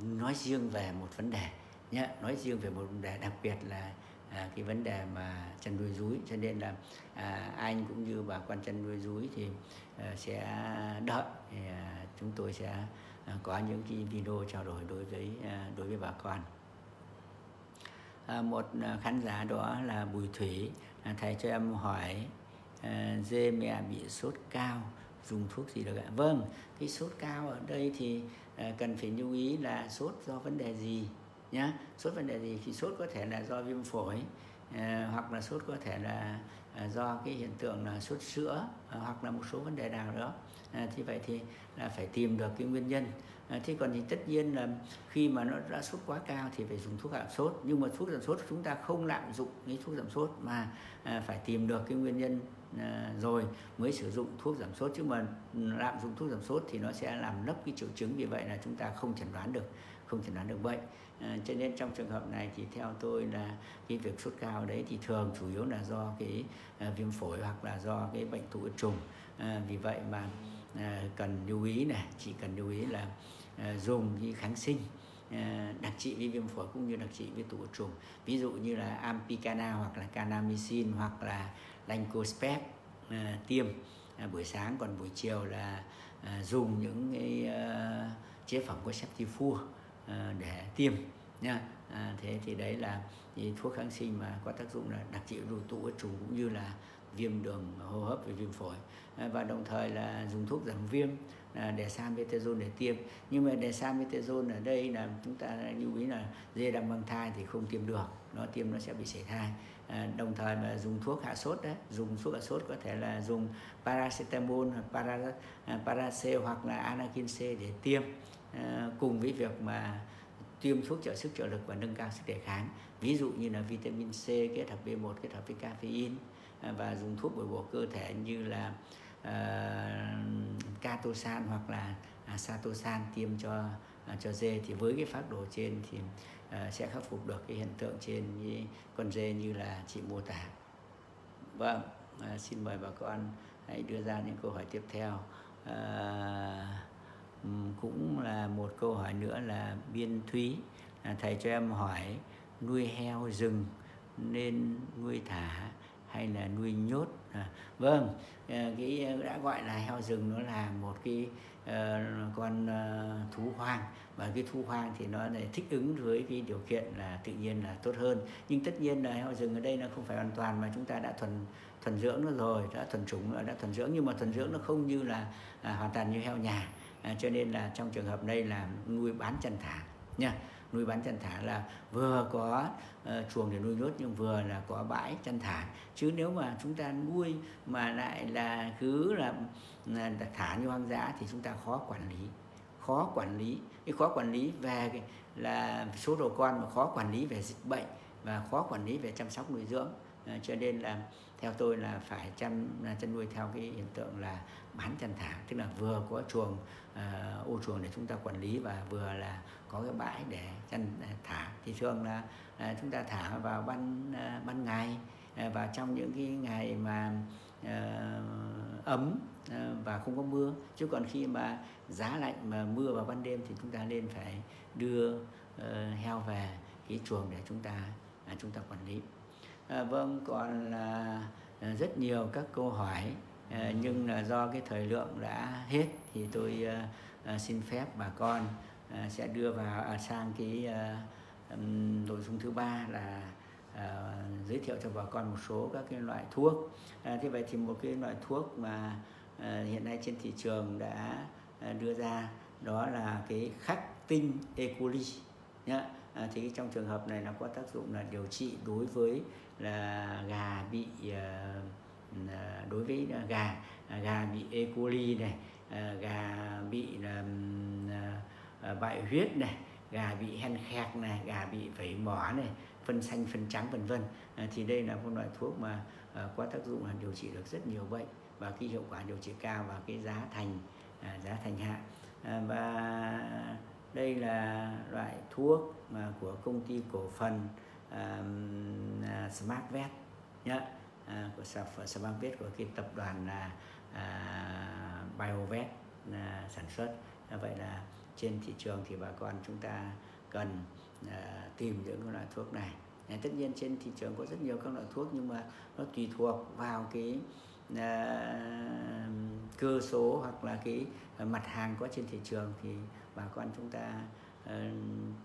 nói riêng về một vấn đề nhé nói riêng về một vấn đề đặc biệt là à, cái vấn đề mà chăn nuôi rúi. Cho nên là à, anh cũng như bà quan chăn nuôi rúi thì à, sẽ đợi thì, à, chúng tôi sẽ À, có những cái video trao đổi đối với à, đối với bà con. À, một khán giả đó là Bùi Thủy. Thầy cho em hỏi dê mẹ bị sốt cao, dùng thuốc gì được ạ? Vâng cái sốt cao ở đây thì cần phải lưu ý là sốt do vấn đề gì nhá? Sốt vấn đề gì thì sốt có thể là do viêm phổi hoặc là sốt có thể là do cái hiện tượng là sốt sữa hoặc là một số vấn đề nào đó à, thì vậy thì là phải tìm được cái nguyên nhân. À, thế còn thì tất nhiên là khi mà nó đã sốt quá cao thì phải dùng thuốc giảm sốt. Nhưng mà thuốc giảm sốt chúng ta không lạm dụng cái thuốc giảm sốt mà à, phải tìm được cái nguyên nhân à, rồi mới sử dụng thuốc giảm sốt. Chứ mà lạm dụng thuốc giảm sốt thì nó sẽ làm lấp cái triệu chứng. Vì vậy là chúng ta không chẩn đoán được không chẩn đoán được bệnh. À, cho nên trong trường hợp này thì theo tôi là cái việc sốt cao đấy thì thường chủ yếu là do cái à, viêm phổi hoặc là do cái bệnh tụ trùng. À, vì vậy mà Ờ, cần lưu ý này chỉ cần lưu ý là ờ, dùng những kháng sinh ờ, đặc trị với viêm phổi cũng như đặc trị với tụ trùng. Ví dụ như là ampicana hoặc là canamycin hoặc là lancospep tiêm buổi sáng. Còn buổi chiều là dùng những cái chế phẩm của septifur để tiêm nha. À, thế thì đấy là thì thuốc kháng sinh mà có tác dụng là đặc trị đủ tụ trùng cũng như là viêm đường hô hấp và viêm phổi. Ờ, và đồng thời là dùng thuốc giảm viêm là dexamethasone để tiêm. Nhưng mà dexamethasone ở đây là chúng ta lưu ý là dê đang mang thai thì không tiêm được nó tiêm nó sẽ bị sảy thai. À, đồng thời mà dùng thuốc hạ sốt đấy dùng thuốc hạ sốt có thể là dùng paracetamol para, à, paracel hoặc là anakin c để tiêm. Ờ, cùng với việc mà tiêm thuốc trợ sức trợ lực và nâng cao sức đề kháng. Ví dụ như là vitamin C kết hợp B1 kết hợp với caffeine à, và dùng thuốc bồi bổ cơ thể như là Ờ, uh, Katosan hoặc là uh, satosan tiêm cho uh, cho dê thì với cái phác đồ trên thì uh, sẽ khắc phục được cái hiện tượng trên với con dê như là chị mô tả. Vâng uh, xin mời bà con hãy đưa ra những câu hỏi tiếp theo. Uh, cũng là một câu hỏi nữa là biên thúy à, thầy cho em hỏi nuôi heo rừng nên nuôi thả hay là nuôi nhốt? À, vâng ờ, cái ờ, đã gọi là heo rừng nó là một cái uh, con uh, thú hoang. Và cái thú hoang thì nó lại thích ứng với cái điều kiện là tự nhiên là tốt hơn. Nhưng tất nhiên là heo rừng ở đây nó không phải hoàn toàn mà chúng ta đã thuần thuần dưỡng nó rồi đã thuần chủng đã thuần dưỡng. Nhưng mà thuần dưỡng nó không như là à, hoàn toàn như heo nhà. À, cho nên là trong trường hợp đây là nuôi bán chăn thả nha nuôi bán chăn thả là vừa có uh, chuồng để nuôi nhốt nhưng vừa là có bãi chăn thả. Chứ nếu mà chúng ta nuôi mà lại là cứ là, là thả như hoang dã thì chúng ta khó quản lý khó quản lý. Cái khó quản lý về là số đồ con mà khó quản lý về dịch bệnh và khó quản lý về chăm sóc nuôi dưỡng. À, cho nên là theo tôi là phải chăm chăn nuôi theo cái hiện tượng là bán chăn thả tức là vừa có chuồng uh, ô chuồng để chúng ta quản lý và vừa là có cái bãi để chăn à, thả. Thì thường là à, chúng ta thả vào ban à, ban ngày và trong những cái ngày mà ấm và không có mưa. Chứ còn khi mà giá lạnh mà mưa vào ban đêm thì chúng ta nên phải đưa ờ, heo về cái chuồng để chúng ta chúng ta quản lý. À, vâng còn là rất nhiều các câu hỏi nhưng là do cái thời lượng đã hết thì tôi xin phép bà con À, sẽ đưa vào à, sang cái à, nội dung thứ ba là À, giới thiệu cho bà con một số các cái loại thuốc. À, thế vậy thì một cái loại thuốc mà à, hiện nay trên thị trường đã à, đưa ra đó là cái khắc tinh ecoli nhá. À, thì trong trường hợp này nó có tác dụng là điều trị đối với là gà bị à, đối với gà gà bị ecoli này gà bị uh, Ờ, bại huyết này gà bị hen khẹt này gà bị vẩy mỏ này phân xanh phân trắng vân vân. À, thì đây là một loại thuốc mà à, có tác dụng là điều trị được rất nhiều bệnh và cái hiệu quả điều trị cao và cái giá thành à, giá thành hạ. À, và đây là loại thuốc mà của công ty cổ phần uh, Smartvet nhé à, của Smartvet của cái tập đoàn là à, Biovet à, sản xuất. À, vậy là trên thị trường thì bà con chúng ta cần uh, tìm những loại thuốc này. À, tất nhiên trên thị trường có rất nhiều các loại thuốc nhưng mà nó tùy thuộc vào cái uh, cơ số hoặc là cái mặt hàng có trên thị trường thì bà con chúng ta uh,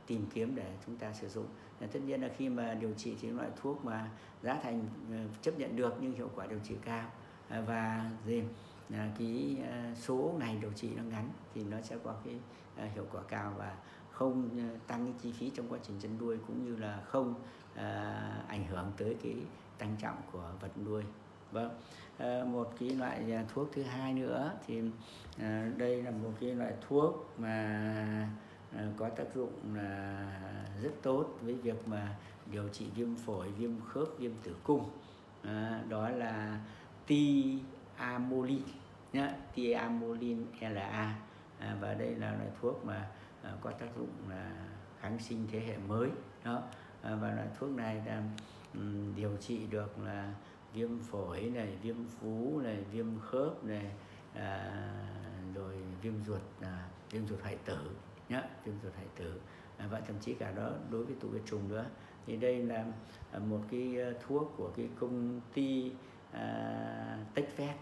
tìm kiếm để chúng ta sử dụng. À, tất nhiên là khi mà điều trị thì loại thuốc mà giá thành uh, chấp nhận được nhưng hiệu quả điều trị cao uh, và gì uh, cái uh, số ngày điều trị nó ngắn thì nó sẽ có cái uh, hiệu quả cao và không à, tăng cái chi phí trong quá trình chăn nuôi cũng như là không uh, ảnh hưởng tới cái tăng trọng của vật nuôi. Vâng uh, một cái loại thuốc thứ hai nữa thì uh, đây là một cái loại thuốc mà uh, có tác dụng là rất tốt với việc mà điều trị viêm phổi viêm khớp viêm tử cung. Uh, đó là tiamolin nhá tiamolin la à, và đây là loại thuốc mà à, có tác dụng là kháng sinh thế hệ mới đó. À, và loại thuốc này là um, điều trị được là viêm phổi này viêm phú này viêm khớp này à, rồi viêm ruột à, viêm ruột hoại tử nhá viêm ruột hoại tử. À, và thậm chí cả đó đối với tụ huyết trùng nữa. Thì đây là à, một cái à, thuốc của cái công ty à, Techvet.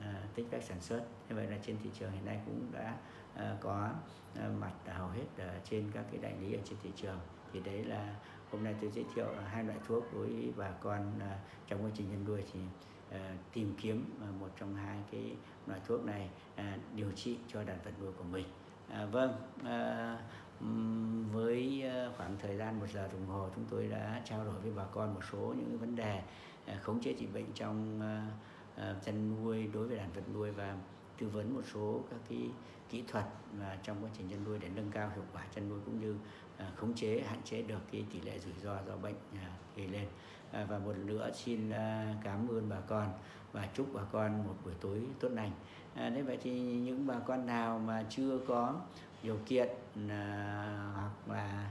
À, tích cách sản xuất. Như vậy là trên thị trường hiện nay cũng đã à, có à, mặt hầu hết trên các cái đại lý ở trên thị trường. Thì đấy là hôm nay tôi giới thiệu hai loại thuốc với bà con trong quá trình nhân nuôi thì tìm kiếm một trong hai cái loại thuốc này điều trị cho đàn vật nuôi của mình. À, vâng à, với khoảng thời gian một giờ đồng hồ chúng tôi đã trao đổi với bà con một số những vấn đề khống chế trị bệnh trong Ờ, chăn nuôi, đối với đàn vật nuôi và tư vấn một số các cái kỹ thuật và trong quá trình chăn nuôi để nâng cao hiệu quả chăn nuôi cũng như ờ, khống chế, hạn chế được cái tỷ lệ rủi ro do bệnh ờ, gây lên. Và một lần nữa xin cảm ơn bà con và chúc bà con một buổi tối tốt lành. Thế vậy thì những bà con nào mà chưa có điều kiện hoặc là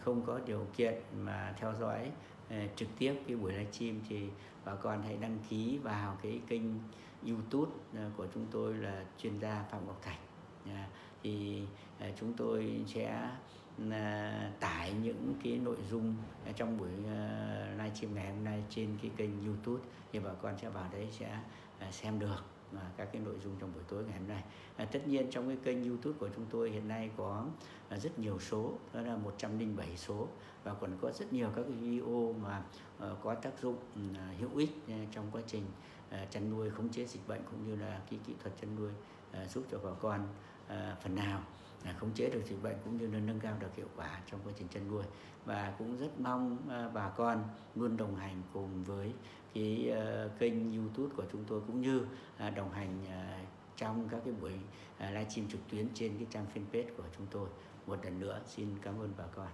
không có điều kiện mà theo dõi trực tiếp cái buổi livestream thì bà con hãy đăng ký vào cái kênh YouTube à, của chúng tôi là chuyên gia Phạm Ngọc Thành à, thì à, chúng tôi sẽ tải những cái nội dung trong buổi livestream ngày hôm nay trên cái kênh YouTube. Thì bà con sẽ vào đấy sẽ xem được. À, các cái nội dung trong buổi tối ngày hôm nay. À, tất nhiên trong cái kênh YouTube của chúng tôi hiện nay có à, rất nhiều số đó là 107 số và còn có rất nhiều các cái video mà ờ, có tác dụng ừ, à, hữu ích trong quá trình chăn nuôi khống chế dịch bệnh cũng như là cái kỹ thuật chăn nuôi giúp cho bà con phần nào khống chế được dịch bệnh cũng như là nâng cao được hiệu quả trong quá trình chăn nuôi. Và cũng rất mong bà con luôn đồng hành cùng với cái ờ, kênh YouTube của chúng tôi cũng như ờ, đồng hành ờ, trong các cái buổi livestream trực tuyến trên cái trang fanpage của chúng tôi. Một lần nữa, xin cảm ơn bà con.